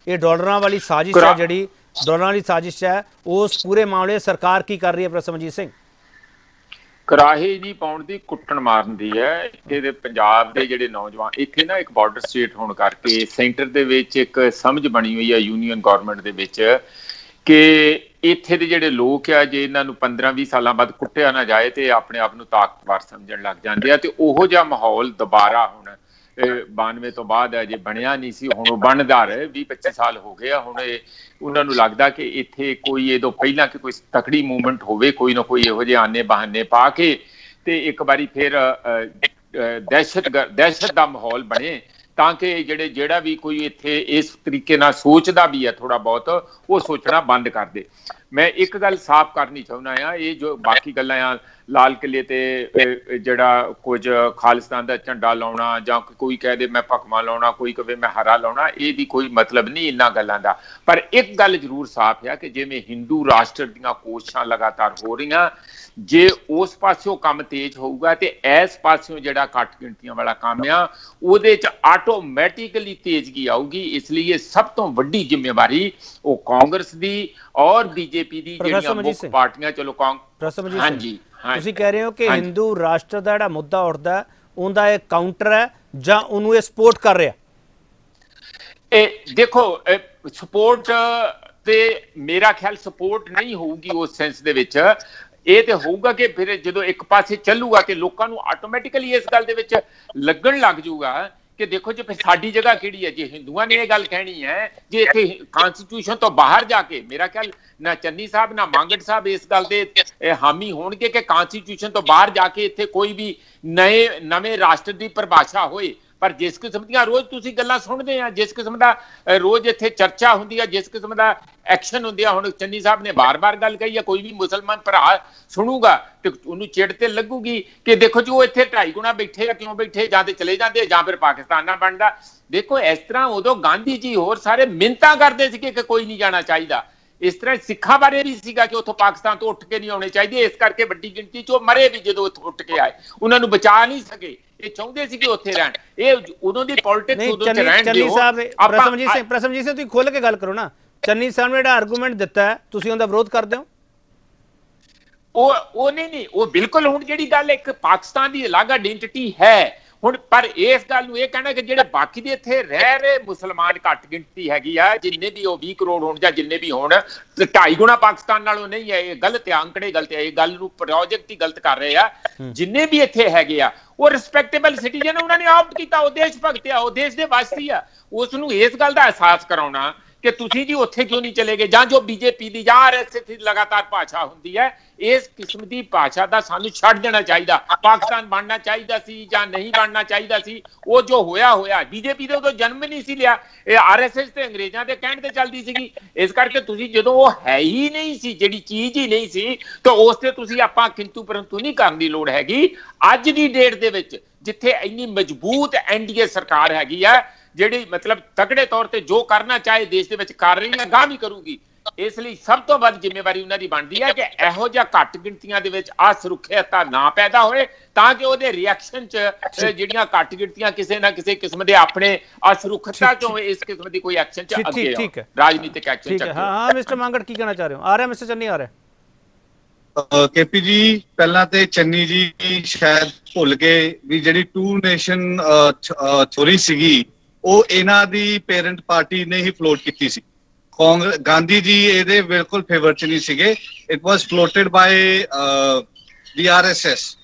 ਇਹ ਡਾਲਰਾਂ ਵਾਲੀ ਸਾਜ਼ਿਸ਼ ਹੈ ਜਿਹੜੀ ਡਾਲਰਾਂ ਵਾਲੀ ਸਾਜ਼ਿਸ਼ ਹੈ, ਉਸ ਪੂਰੇ ਮਾਮਲੇ ਸਰਕਾਰ ਕੀ ਕਰ ਰਹੀ ਹੈ ਪ੍ਰੋਫੈਸਰ ਸਿੰਘ? ਕਰਾਹੇ ਨਹੀਂ ਪਾਉਣ ਦੀ ਕੁੱਟਣ ਮਾਰਨ ਦੀ ਹੈ। ਇੱਥੇ ਦੇ ਪੰਜਾਬ ਦੇ ਜਿਹੜੇ ਨੌਜਵਾਨ, ਇੱਥੇ ਨਾ ਇੱਕ ਬਾਰਡਰ ਸਟੇਟ ਹੋਣ ਕਰਕੇ ਸੈਂਟਰ ਦੇ ਵਿੱਚ ਇੱਕ ਸਮਝ ਬਣੀ ਹੋਈ ਹੈ ਯੂਨੀਅਨ ਗਵਰਨਮੈਂਟ ਦੇ ਵਿੱਚ ਕਿ ਇੱਥੇ ਦੇ ਜਿਹੜੇ ਲੋਕ ਆ, ਜੇ ਇਹਨਾਂ ਨੂੰ 15-20 ਸਾਲਾਂ ਬਾਅਦ ਕੁੱਟਿਆ ਨਾ ਜਾਏ ਤੇ ਆਪਣੇ ਆਪ ਨੂੰ ਤਾਕਤਵਰ ਸਮਝਣ ਲੱਗ ਜਾਂਦੇ ਆ ਤੇ ਉਹੋ ਜਿਹਾ ਮਾਹੌਲ ਦੁਬਾਰਾ ਹੁਣ 92 ਤੋਂ ਬਾਅਦ ਅਜੇ ਬਣਿਆ ਨਹੀਂ ਸੀ, ਹੁਣ ਉਹ ਬਣਦਾ ਰਹੇ 20-25 ਸਾਲ ਹੋ ਗਏ ਆ, ਹੁਣ ਉਹਨਾਂ ਨੂੰ ਲੱਗਦਾ ਕਿ ਇੱਥੇ ਕੋਈ ਇਹਦੋਂ ਪਹਿਲਾਂ ਕਿ ਕੋਈ ਤਕੜੀ ਮੂਵਮੈਂਟ ਹੋਵੇ, ਕੋਈ ਨਾ ਕੋਈ ਇਹੋ ਜਿਹੇ ਆਨੇ ਬਹਾਨੇ ਪਾ ਕੇ ਤੇ ਇੱਕ ਵਾਰੀ ਫਿਰ ਦਹਿਸ਼ਤ ਦਹਿਸ਼ਤ ਦਾ ਮਾਹੌਲ ਬਣੇ। ਤਾਂ ਕਿ ਜਿਹੜੇ ਜਿਹੜਾ ਵੀ ਕੋਈ ਇੱਥੇ ਇਸ ਤਰੀਕੇ ਨਾਲ ਸੋਚਦਾ ਵੀ ਹੈ ਥੋੜਾ ਬਹੁਤ, ਉਹ ਸੋਚਣਾ ਬੰਦ ਕਰ ਦੇ। ਮੈਂ ਇੱਕ ਗੱਲ ਸਾਫ਼ ਕਰਨੀ ਚਾਹੁੰਦਾ ਆ ਇਹ ਜੋ ਬਾਕੀ ਗੱਲਾਂ ਆ, ਲਾਲ ਕਿਲੇ ਤੇ ਜਿਹੜਾ ਕੁਝ ਖਾਲਿਸਤਾਨ ਦਾ ਝੰਡਾ ਲਾਉਣਾ ਜਾਂ ਕੋਈ ਕਹਿ ਦੇ ਮੈਂ ਭਕਮਾ ਲਾਉਣਾ, ਕੋਈ ਕਵੇ ਮੈਂ ਹਰਾ ਲਾਉਣਾ, ਇਹ ਦੀ ਕੋਈ ਮਤਲਬ ਨਹੀਂ ਇਹਨਾਂ ਗੱਲਾਂ ਦਾ। ਪਰ ਇੱਕ ਗੱਲ ਜ਼ਰੂਰ ਸਾਫ਼ ਹੈ ਕਿ ਜਿਵੇਂ ਹਿੰਦੂ ਰਾਸ਼ਟਰ ਦੀਆਂ ਕੋਸ਼ਿਸ਼ਾਂ ਲਗਾਤਾਰ ਹੋ ਰਹੀਆਂ ਜੇ ਉਸ ਪਾਸਿਓਂ ਕੰਮ ਤੇਜ਼ ਹੋਊਗਾ ਤੇ ਇਸ ਪਾਸਿਓਂ ਜਿਹੜਾ ਘੱਟ ਗਿਣਤੀਆਂ ਵਾਲਾ ਕੰਮ ਆ ਉਹਦੇ ਚ ਆਟੋਮੈਟਿਕਲੀ ਤੇਜ਼ਗੀ ਆਊਗੀ। ਇਸ ਲਈ ਇਹ ਸਭ ਤੋਂ ਵੱਡੀ ਜ਼ਿੰਮੇਵਾਰੀ ਉਹ ਕਾਂਗਰਸ ਦੀ ਔਰ ਬੀਜੇਪੀ ਦੀ ਜਿਹੜੀਆਂ ਮੁੱਖ ਪਾਰਟੀਆਂ ਚਲੋ ਕਾਂਗਰਸ ਹਾਂਜੀ ਤੁਸੀਂ ਕਹਿ ਰਹੇ ਹੋ ਕਿ ਹਿੰਦੂ ਰਾਸ਼ਟਰ ਦਾ ਜਿਹੜਾ ਮੁੱਦਾ ਉੱਠਦਾ ਉਹਦਾ ਇਹ ਕਾਊਂਟਰ ਹੈ ਜਾਂ ਉਹਨੂੰ ਇਹ ਸਪੋਰਟ ਕਰ ਰਿਹਾ? ਇਹ ਦੇਖੋ ਸਪੋਰਟ ਤੇ ਮੇਰਾ ਖਿਆਲ ਸਪੋਰਟ ਨਹੀਂ ਹੋਊਗੀ ਉਸ ਸੈਂਸ ਦੇ ਵਿੱਚ। ਇਹ ਤੇ ਹੋਊਗਾ ਕਿ ਫਿਰ ਜਦੋਂ ਇੱਕ ਪਾਸੇ ਚੱਲੂਗਾ ਤੇ ਲੋਕਾਂ ਨੂੰ ਆਟੋਮੈਟਿਕਲੀ ਇਸ ਗੱਲ ਦੇ ਵਿੱਚ ਲੱਗਣ ਲੱਗ ਜਾਊਗਾ ਕਿ ਦੇਖੋ ਜੇ, ਫਿਰ ਸਾਡੀ ਜਗ੍ਹਾ ਕਿਹੜੀ ਹੈ? ਜੇ ਹਿੰਦੂਆਂ ਨੇ ਇਹ ਗੱਲ ਕਹਿਣੀ ਹੈ, ਜੇ ਇੱਥੇ ਕਨਸਟੀਟਿਊਸ਼ਨ ਤੋਂ ਬਾਹਰ ਜਾ ਕੇ, ਮੇਰਾ ਖਿਆਲ ਨਾ ਚੰਨੀ ਸਾਹਿਬ, ਨਾ ਮੰਗੜ ਸਾਹਿਬ ਇਸ ਗੱਲ ਦੇ ਹਾਮੀ ਹੋਣਗੇ ਕਿ ਕਨਸਟੀਟਿਊਸ਼ਨ ਤੋਂ ਬਾਹਰ ਜਾ ਕੇ ਇੱਥੇ ਕੋਈ ਵੀ ਨਵੇਂ ਨਵੇਂ ਰਾਸ਼ਟਰ ਦੀ ਪਰਿਭਾਸ਼ਾ ਹੋਏ ਪਰ ਜਿਸ ਕਿਸਮ ਦੀਆਂ ਰੋਜ਼ ਤੁਸੀਂ ਗੱਲਾਂ ਸੁਣਦੇ ਆ, ਜਿਸ ਕਿਸਮ ਦਾ ਰੋਜ਼ ਇੱਥੇ ਚਰਚਾ ਹੁੰਦੀ ਆ, ਜਿਸ ਕਿਸਮ ਦਾ ਐਕਸ਼ਨ ਹੁੰਦੀ ਆ, ਹੁਣ ਚੰਨੀ ਸਾਹਿਬ ਨੇ ਬਾਰ-ਬਾਰ ਗੱਲ ਕਹੀ ਆ, ਕੋਈ ਵੀ ਮੁਸਲਮਾਨ ਭਰਾ ਸੁਣੂਗਾ ਤੇ ਉਹਨੂੰ ਚਿੜ ਤੇ ਲੱਗੂਗੀ ਕਿ ਦੇਖੋ ਜੀ ਉਹ ਇੱਥੇ ਢਾਈ ਗੁਣਾ ਬੈਠੇ ਆ, ਕਿਉਂ ਬੈਠੇ, ਜਾਂ ਤੇ ਚਲੇ ਜਾਂਦੇ ਜਾਂ ਫਿਰ ਪਾਕਿਸਤਾਨ ਨਾਲ ਬਣਦਾ। ਦੇਖੋ, ਇਸ ਤਰ੍ਹਾਂ ਉਦੋਂ ਗਾਂਧੀ ਜੀ ਹੋਰ ਸਾਰੇ ਮਿੰਤਾ ਕਰਦੇ ਸੀ ਕਿ ਕੋਈ ਨਹੀਂ ਜਾਣਾ ਚਾਹੀਦਾ। ਇਸ ਤਰ੍ਹਾਂ ਸਿੱਖਾਂ ਬਾਰੇ ਵੀ ਸੀਗਾ ਕਿ ਉੱਥੋਂ ਪਾਕਿਸਤਾਨ ਤੋਂ ਉੱਠ ਕੇ ਨਹੀਂ ਆਉਣੇ ਚਾਹੀਦੇ, ਇਸ ਕਰਕੇ ਵੱਡੀ ਗਿਣਤੀ 'ਚ ਉਹ ਮਰੇ ਵੀ ਜਦੋਂ ਉੱਥੋਂ ਉੱਠ ਕੇ ਆਏ। ਉਹਨਾਂ ਨੂੰ ਬਚਾ ਨਹੀਂ ਸਕੇ। ਇਹ ਚਾਹੁੰਦੇ ਸੀ ਕਿ ਉੱਥੇ ਰਹਿਣ। ਇਹ ਉਦੋਂ ਦੀ ਪੋਲਿਟਿਕਸ ਉਦੋਂ ਚ ਰਹਿਣ ਚੰਨੀ ਸਾਹਿਬ ਨੇ ਪ੍ਰਸਮਜੀਤ ਸਿੰਘ ਪ੍ਰਸਮਜੀਤ ਸਿੰਘ ਤੁਸੀਂ ਖੁੱਲ ਕੇ ਗੱਲ ਕਰੋ ਨਾ। ਚੰਨੀ ਸਾਹਿਬ ਨੇ ਜਿਹੜਾ ਆਰਗੂਮੈਂਟ ਦਿੱਤਾ ਤੁਸੀਂ ਉਹਦਾ ਵਿਰੋਧ ਕਰਦੇ ਹੋ? ਉਹ ਉਹ ਨਹੀਂ ਨਹੀਂ ਉਹ ਬਿਲਕੁਲ ਹੁਣ ਜਿਹੜੀ ਗੱਲ ਇੱਕ ਪਾਕਿਸਤਾਨ ਦੀ ਅਲੱਗ ਆਇਡੈਂਟੀਟੀ ਹੈ। ਹੁਣ ਪਰ ਇਸ ਗੱਲ ਨੂੰ ਇਹ ਕਹਿਣਾ ਕਿ ਜਿਹੜੇ ਬਾਕੀ ਦੇ ਇੱਥੇ ਰਹਿ ਰਹੇ ਮੁਸਲਮਾਨ ਘੱਟ ਗਿਣਤੀ ਹੈਗੀ ਆ ਜਿੰਨੇ ਵੀ ਉਹ 20 ਕਰੋੜ ਹੋਣ ਜਾਂ ਜਿੰਨੇ ਵੀ ਹੋਣ ਤੇ ਢਾਈ ਗੁਣਾ ਪਾਕਿਸਤਾਨ ਨਾਲੋਂ ਨਹੀਂ ਹੈ ਇਹ ਗਲਤ ਹੈ ਅੰਕੜੇ ਗਲਤ ਹੈ ਇਹ ਗੱਲ ਨੂੰ ਪ੍ਰੋਜੈਕਟ ਹੀ ਗਲਤ ਕਰ ਰਹੇ ਆ। ਜਿੰਨੇ ਵੀ ਇੱਥੇ ਹੈਗੇ ਆ ਉਹ ਰਿਸਪੈਕਟੇਬਲ ਸਿਟੀਜ਼ਨ ਉਹਨਾਂ ਨੇ ਆਪਟ ਕੀਤਾ ਉਹ ਦੇਸ਼ ਭਗਤ ਆ ਉਹ ਦੇਸ਼ ਦੇ ਵਾਸੀ ਆ। ਉਸ ਨੂੰ ਇਸ ਗੱਲ ਦਾ ਅਹਿਸਾਸ ਕਰਾਉਣਾ ਕਿ ਤੁਸੀਂ ਜੀ ਉੱਥੇ ਕਿਉਂ ਨਹੀਂ ਚਲੇ ਗਏ? ਜਾਂ ਜੋ ਬੀਜੇਪੀ ਦੀ ਜਾਂ ਆਰਐਸਐਸ ਦੀ ਲਗਾਤਾਰ ਭਾਸ਼ਾ ਹੁੰਦੀ ਹੈ ਇਸ ਕਿਸਮ ਦੀ ਭਾਸ਼ਾ ਦਾ ਸਾਨੂੰ ਛੱਡ ਦੇਣਾ ਚਾਹੀਦਾ। ਪਾਕਿਸਤਾਨ ਬਣਨਾ ਚਾਹੀਦਾ ਸੀ ਜਾਂ ਨਹੀਂ ਬਣਨਾ ਚਾਹੀਦਾ ਸੀ, ਉਹ ਜੋ ਹੋਇਆ ਹੋਇਆ। ਬੀਜੇਪੀ ਦੇ ਉਦੋਂ ਜਨਮ ਨਹੀਂ ਸੀ ਲਿਆ। ਇਹ ਆਰਐਸਐਸ ਤੇ ਅੰਗਰੇਜ਼ਾਂ ਦੇ ਕਹਿਣ ਤੇ ਚੱਲਦੀ ਸੀਗੀ। ਇਸ ਕਰਕੇ ਤੁਸੀਂ ਜਦੋਂ ਉਹ ਹੈ ਹੀ ਨਹੀਂ ਸੀ, ਜਿਹੜੀ ਚੀਜ਼ ਹੀ ਨਹੀਂ ਸੀ, ਤਾਂ ਉਸ ਤੇ ਤੁਸੀਂ ਆਪਾਂ ਕਿੰਤੂ ਪਰੰਤੂ ਨਹੀਂ ਕਰਨ ਦੀ ਲੋੜ ਹੈਗੀ। ਅੱਜ ਦੀ ਡੇਟ ਦੇ ਵਿੱਚ ਜਿੱਥੇ ਇੰਨੀ ਮਜ਼ਬੂਤ ਐਨਡੀਏ ਸਰਕਾਰ ਹੈਗੀ ਆ, ਜਿਹੜੀ ਮਤਲਬ ਤਕੜੇ ਤੌਰ ਤੇ ਜੋ ਕਰਨਾ ਚਾਹੇ ਦੇਸ਼ ਦੇ ਵਿੱਚ ਕਰ ਰਹੀ ਹੈ ਗਾਂ ਵੀ ਕਰੂਗੀ। ਇਸ ਲਈ ਸਭ ਤੋਂ ਵੱਧ ਜ਼ਿੰਮੇਵਾਰੀ ਉਹਨਾਂ ਦੀ ਬਣਦੀ ਹੈ ਕਿ ਇਹੋ ਜਿਹਾ ਘੱਟ ਗਿਣਤੀਆਂ ਦੇ ਵਿੱਚ ਆ ਸੁਰੱਖਿਅਤਾ ਨਾ ਪੈਦਾ ਹੋਏ ਤਾਂ ਕਿ ਉਹਦੇ ਰਿਐਕਸ਼ਨ 'ਚ ਜਿਹੜੀਆਂ ਘੱਟ ਗਿਣਤੀਆਂ ਕਿਸੇ ਨਾ ਕਿਸੇ ਕਿਸਮ ਦੇ ਆਪਣੇ ਅਸੁਰੱਖਿਅਤਾ ਚੋਂ ਇਸ ਕਿਸਮ ਦੀ ਕੋਈ ਐਕਸ਼ਨ 'ਚ ਅੱਗੇ ਠੀਕ ਹੈ। ਰਾਜਨੀਤਿਕ ਐਕਸ਼ਨ 'ਚ ਹਾਂ। ਹਾਂ ਮਿਸਟਰ ਮੰਗੜ ਕੀ ਕਹਿਣਾ ਚਾਹ ਰਹੇ ਹੋ? ਆ ਰਿਹਾ ਮਿਸਟਰ ਚੰਨੀ ਆ ਰਿਹਾ। ਕੇਪੀ ਜੀ ਪਹਿਲਾਂ ਤੇ ਚੰਨੀ ਜੀ ਸ਼ਾਇਦ ਭੁੱਲ ਗਏ ਵੀ ਜਿਹੜੀ ਟੂ ਨੇਸ਼ਨ ਥਿਉਰੀ ਸੀਗੀ ਉਹ ਇਹਨਾਂ ਦੀ ਪੇਰੈਂਟ ਪਾਰਟੀ ਨੇ ਹੀ ਫਲੋਟ ਕੀਤੀ ਸੀ। ਗਾਂਧੀ ਜੀ ਇਹਦੇ ਬਿਲਕੁਲ ਫੇਵਰ ਚ ਨਹੀਂ ਸੀਗੇ। It was ਫਲੋਟਡ by the RSS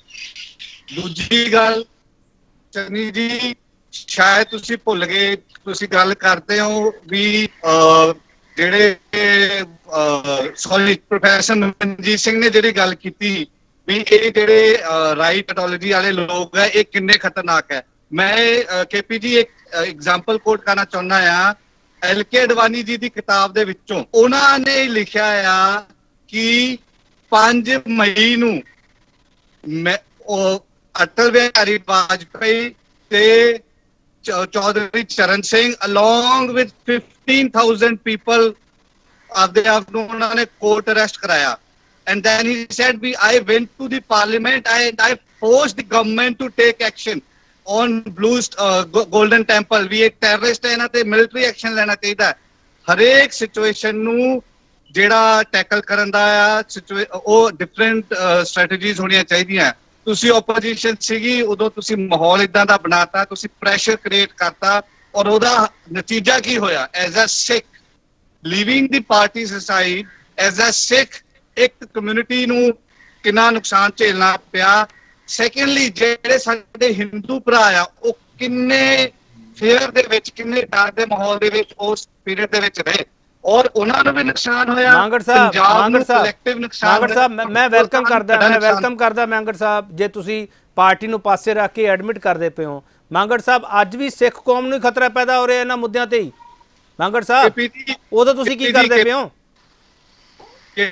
ਦੂਜੀ ਗੱਲ, ਚੰਨੀ ਜੀ, ਸ਼ਾਇਦ ਤੁਸੀਂ ਭੁੱਲ ਗਏ, ਤੁਸੀਂ ਗੱਲ ਕਰਦੇ ਹੋ ਵੀ ਜਿਹੜੇ ਸੌਰੀ ਪ੍ਰੋਫੈਸਰ ਮਨਜੀਤ ਸਿੰਘ ਨੇ ਜਿਹੜੀ ਗੱਲ ਕੀਤੀ ਵੀ ਇਹ ਜਿਹੜੇ ਰਾਈਟ ਐਟੋਲੋਜੀ ਵਾਲੇ ਲੋਕ ਹੈ ਇਹ ਕਿੰਨੇ ਖਤਰਨਾਕ ਹੈ ਮੈਂ ਕੇਪੀ ਜੀ, ਇੱਕ ਐਗਜ਼ਾਮਪਲ ਕੋਟ ਕਰਨਾ ਚਾਹੁੰਦਾ ਆ ਐਲ ਕੇ ਅਡਵਾਨੀ ਜੀ ਦੀ ਕਿਤਾਬ ਦੇ ਵਿੱਚੋਂ ਉਹਨਾਂ ਨੇ ਲਿਖਿਆ ਆ ਕਿ 5 ਮਈ ਨੂੰ ਮੈਂ ਉਹ ਅਟਲ ਬਿਹਾਰੀ ਵਾਜਪੇਈ ਤੇ Chaudhary Charan Singh along with 15000 people ਆਪਦੇ ਆਪ ਨੂੰ ਉਹਨਾਂ ਨੇ ਕੋਰਟ ਅਰੈਸਟ ਕਰਾਇਆ। And then he said, we, i went to the parliament i i forced the government to take action. On blue golden temple ਵੀ ਇੱਕ ਟੈਰਰਿਸਟ ਹੈ ਇਹਨਾਂ ਤੇ ਮਿਲਟਰੀ ਐਕਸ਼ਨ ਲੈਣਾ ਚਾਹੀਦਾ ਹਰੇਕ ਸਿਚੁਏਸ਼ਨ ਨੂੰ ਜਿਹੜਾ ਟੈਕਲ ਕਰਨ ਦਾ ਆ ਉਹ ਡਿਫਰੈਂਟ ਸਟ੍ਰੈਟਜੀਜ਼ uh, ਹੋਣੀਆਂ ਚਾਹੀਦੀਆਂ ਤੁਸੀਂ ਆਪੋਜੀਸ਼ਨ ਸੀਗੀ, ਉਦੋਂ ਤੁਸੀਂ ਮਾਹੌਲ ਇਦਾਂ ਦਾ ਬਣਾਤਾ, ਤੁਸੀਂ ਪ੍ਰੈਸ਼ਰ ਕ੍ਰੀਏਟ ਕਰਤਾ, ਔਰ ਉਹਦਾ ਨਤੀਜਾ ਕੀ ਹੋਇਆ? As a Sikh leaving the party suicide as a Sikh ਇੱਕ ਕਮਿਊਨਿਟੀ ਨੂੰ ਕਿੰਨਾ ਨੁਕਸਾਨ ਝੇਲਣਾ ਪਿਆ ਸੈਕੰਡਲੀ ਜਿਹੜੇ ਸਾਡੇ ਹਿੰਦੂ ਭਰਾ ਆ ਉਹ ਕਿੰਨੇ ਫੇਅਰ ਦੇ ਵਿੱਚ ਕਿੰਨੇ ਡਰ ਦੇ ਮਾਹੌਲ ਦੇ ਵਿੱਚ ਉਸ ਪੀਰੀਅਡ ਦੇ ਵਿੱਚ ਰਹੇ। ਔਰ ਉਹਨਾਂ ਨੂੰ ਵੀ ਨੁਕਸਾਨ ਹੋਇਆ ਮੰਗੜ ਸਾਹਿਬ ਮੰਗੜ ਸਾਹਿਬ collective ਨੁਕਸਾਨ ਮੰਗੜ ਸਾਹਿਬ ਮੈਂ-। ਵੈਲਕਮ ਕਰਦਾ ਮੈਂ ਵੈਲਕਮ ਕਰਦਾ ਮੰਗੜ ਸਾਹਿਬ ਜੇ ਤੁਸੀਂ ਪਾਰਟੀ ਨੂੰ ਪਾਸੇ ਰੱਖ ਕੇ ਐਡਮਿਟ ਕਰਦੇ ਪਏ ਹੋ। ਮੰਗੜ ਸਾਹਿਬ ਅੱਜ ਵੀ ਸਿੱਖ ਕੌਮ ਨੂੰ ਖਤਰਾ ਪੈਦਾ ਹੋ ਰਿਹਾ ਇਹਨਾਂ ਮੁੱਦਿਆਂ ਤੇ ਹੀ। ਮੰਗੜ ਸਾਹਿਬ ਉਦੋਂ ਤੁਸੀਂ ਕੀ ਕਰਦੇ ਪਏ ਹੋ? ਕਿ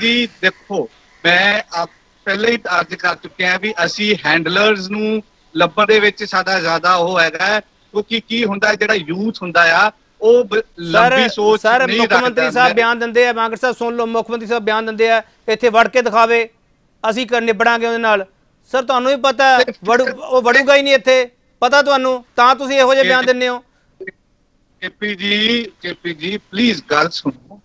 ਜੀ ਦੇਖੋ ਮੈਂ ਆਪ ਪਹਿਲੇ ਹੀ ਅਰਜ਼ ਕਰ ਚੁੱਕਿਆ ਵੀ ਅਸੀਂ ਹੈਂਡਲਰਸ ਨੂੰ ਲੱਭਣ ਦੇ ਵਿੱਚ ਸਾਡਾ ਜ਼ਿਆਦਾ ਉਹ ਹੈਗਾ ਕਿਉਂਕਿ ਕੀ ਹੁੰਦਾ ਜਿਹੜਾ ਯੂਥ ਹੁੰਦਾ ਆ ਉਹ ਲੰਬੀ ਸੋਚ ਸਰ ਮੁੱਖ ਮੰਤਰੀ ਸਾਹਿਬ ਬਿਆਨ ਦਿੰਦੇ ਆ ਮੰਗੜ ਸਾਹਿਬ ਸੁਣ ਲਓ ਮੁੱਖ ਮੰਤਰੀ ਸਾਹਿਬ ਬਿਆਨ ਦਿੰਦੇ ਆ ਇੱਥੇ ਵੜ ਕੇ ਦਿਖਾਵੇ ਅਸੀਂ ਕਰ ਨਿਬੜਾਂਗੇ ਉਹਦੇ ਨਾਲ। ਸਰ ਤੁਹਾਨੂੰ ਵੀ ਪਤਾ ਉਹ ਵੜੂਗਾ ਹੀ ਨਹੀਂ ਇੱਥੇ ਪਤਾ ਤੁਹਾਨੂੰ ਤਾਂ ਤੁਸੀਂ ਇਹੋ ਜਿਹੇ ਬਿਆਨ ਦਿੰਦੇ ਹੋ। ਕੇਪੀ ਜੀ ਕੇਪੀ ਜੀ ਪਲੀਜ਼ ਗੱਲ ਸੁਣੋ।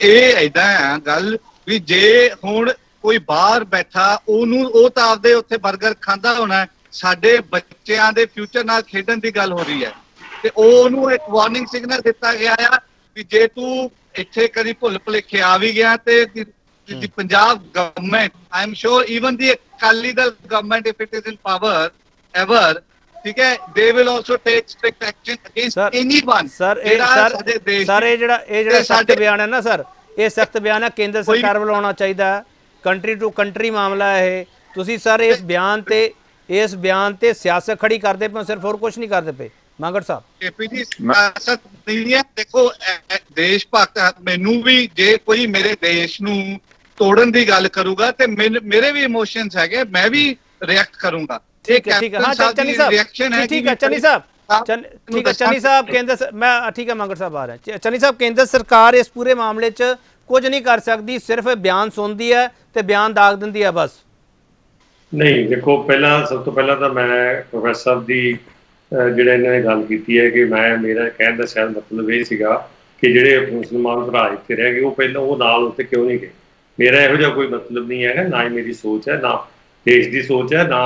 ਇਹ ਐਦਾਂ ਆ ਗੱਲ ਵੀ ਜੇ ਹੁਣ ਕੋਈ ਬਾਹਰ ਬੈਠਾ ਉਹਨੂੰ ਉਹ ਤਾਂ ਆਪਦੇ ਉੱਥੇ 버ਗਰ ਖਾਂਦਾ ਹੋਣਾ। ਸਾਡੇ ਬੱਚਿਆਂ ਦੇ ਫਿਊਚਰ ਨਾਲ ਖੇਡਣ ਦੀ ਗੱਲ ਹੋ ਰਹੀ ਹੈ ਤੇ ਉਹ ਉਹਨੂੰ ਇੱਕ ਵਾਰਨਿੰਗ ਸਿਗਨਲ ਦਿੱਤਾ ਗਿਆ ਆ ਵੀ ਜੇ ਤੂੰ ਇੱਥੇ ਕਦੀ ਭੁੱਲ ਭੁਲੇਖੇ ਆ ਵੀ ਗਿਆ ਤੇ the- Punjab government I am sure even the Akali Dal government if it is in power ever ਠੀਕ ਹੈ they will also take strict action against anyone sir ਇਹ ਸਰ ਸਰ ਇਹ ਜਿਹੜਾ ਇਹ ਜਿਹੜਾ ਸਖਤ ਬਿਆਨ ਹੈ ਨਾ ਸਰ ਇਹ ਸਖਤ ਬਿਆਨ ਹੈ ਕੇਂਦਰ ਸਰਕਾਰ ਵੱਲੋਂ ਆਉਣਾ ਚਾਹੀਦਾ ਹੈ ਕੰਟਰੀ ਟੂ ਕੰਟਰੀ ਮਾਮਲਾ ਹੈ ਇਹ। ਤੁਸੀਂ ਸਰ ਇਸ ਬਿਆਨ ਤੇ ਇਸ ਬਿਆਨ ਤੇ ਸਿਆਸਤ ਖੜੀ ਕਰਦੇ ਪਏ ਸਿਰਫ ਹੋਰ ਕੁਝ ਨਹੀਂ ਕਰਦੇ ਪਏ। ਮੰਗੜ ਸਾਹਿਬ। ਕੇਪੀ ਜੀ ਸਿਆਸਤ ਨਹੀਂ ਹੈ। ਦੇਖੋ ਦੇਸ਼ ਭਗਤ। ਮੈਨੂੰ ਵੀ ਜੇ ਕੋਈ ਮੇਰੇ ਦੇਸ਼ ਨੂੰ ਤੋੜਨ ਦੀ ਗੱਲ ਕਰੂਗਾ ਤੇ ਮੇਰੇ ਵੀ ਇਮੋਸ਼ਨਸ ਹੈਗੇ ਮੈਂ ਵੀ ਰਿਐਕਟ ਕਰੂੰਗਾ। ਠੀਕ ਹੈ ਠੀਕ ਹੈ। ਹਾਂ ਚੰਨੀ ਸਾਹਿਬ। ਰਿਐਕਸ਼ਨ ਹੈ ਠੀਕ- ਹੈ ਚੰਨੀ ਸਾਹਿਬ। ਠੀਕ ਹੈ ਚੰਨੀ ਸਾਹਿਬ ਕੇਂਦਰ ਮੈਂ ਠੀਕ ਹੈ ਮੰਗੜ ਸਾਹਿਬ ਆ ਰਹੇ। ਚੰਨੀ ਸਾਹਿਬ ਕੇਂਦਰ ਸਰਕਾਰ ਇਸ ਪੂਰੇ ਮਾਮਲੇ 'ਚ ਕੁਝ ਨਹੀਂ ਕਰ ਸਕਦੀ, ਸਿਰਫ ਬਿਆਨ ਸੁਣਦੀ ਹੈ ਤੇ ਬਿਆਨ ਦਾਗ ਦਿੰਦੀ ਹੈ ਬਸ। ਨਹੀਂ, ਦੇਖੋ, ਪਹਿਲਾਂ, ਸਭ ਤੋਂ ਪਹਿਲਾਂ ਤਾਂ ਮੈਂ ਪ੍ਰੋਫੈਸਰ ਦੀ ਜਿਹੜਾ ਇਹਨਾਂ ਨੇ ਗੱਲ ਕੀਤੀ ਹੈ ਕਿ ਮੈਂ, ਮੇਰਾ ਕਹਿਣ ਦਾ ਸ਼ਾਇਦ ਮਤਲਬ ਇਹ ਸੀਗਾ ਕਿ ਜਿਹੜੇ ਮੁਸਲਮਾਨ ਭਰਾ ਇੱਥੇ ਰਹਿ ਗਏ, ਉਹ ਪਹਿਲਾਂ ਉਹ ਨਾਲ ਉੱਥੇ ਕਿਉਂ ਨਹੀਂ ਗਏ? ਮੇਰਾ ਇਹੋ ਜਿਹਾ ਕੋਈ ਮਤਲਬ ਨਹੀਂ ਹੈਗਾ, ਨਾ ਹੀ ਮੇਰੀ ਸੋਚ ਹੈ, ਨਾ ਦੇਸ਼ ਦੀ ਸੋਚ ਹੈ, ਨਾ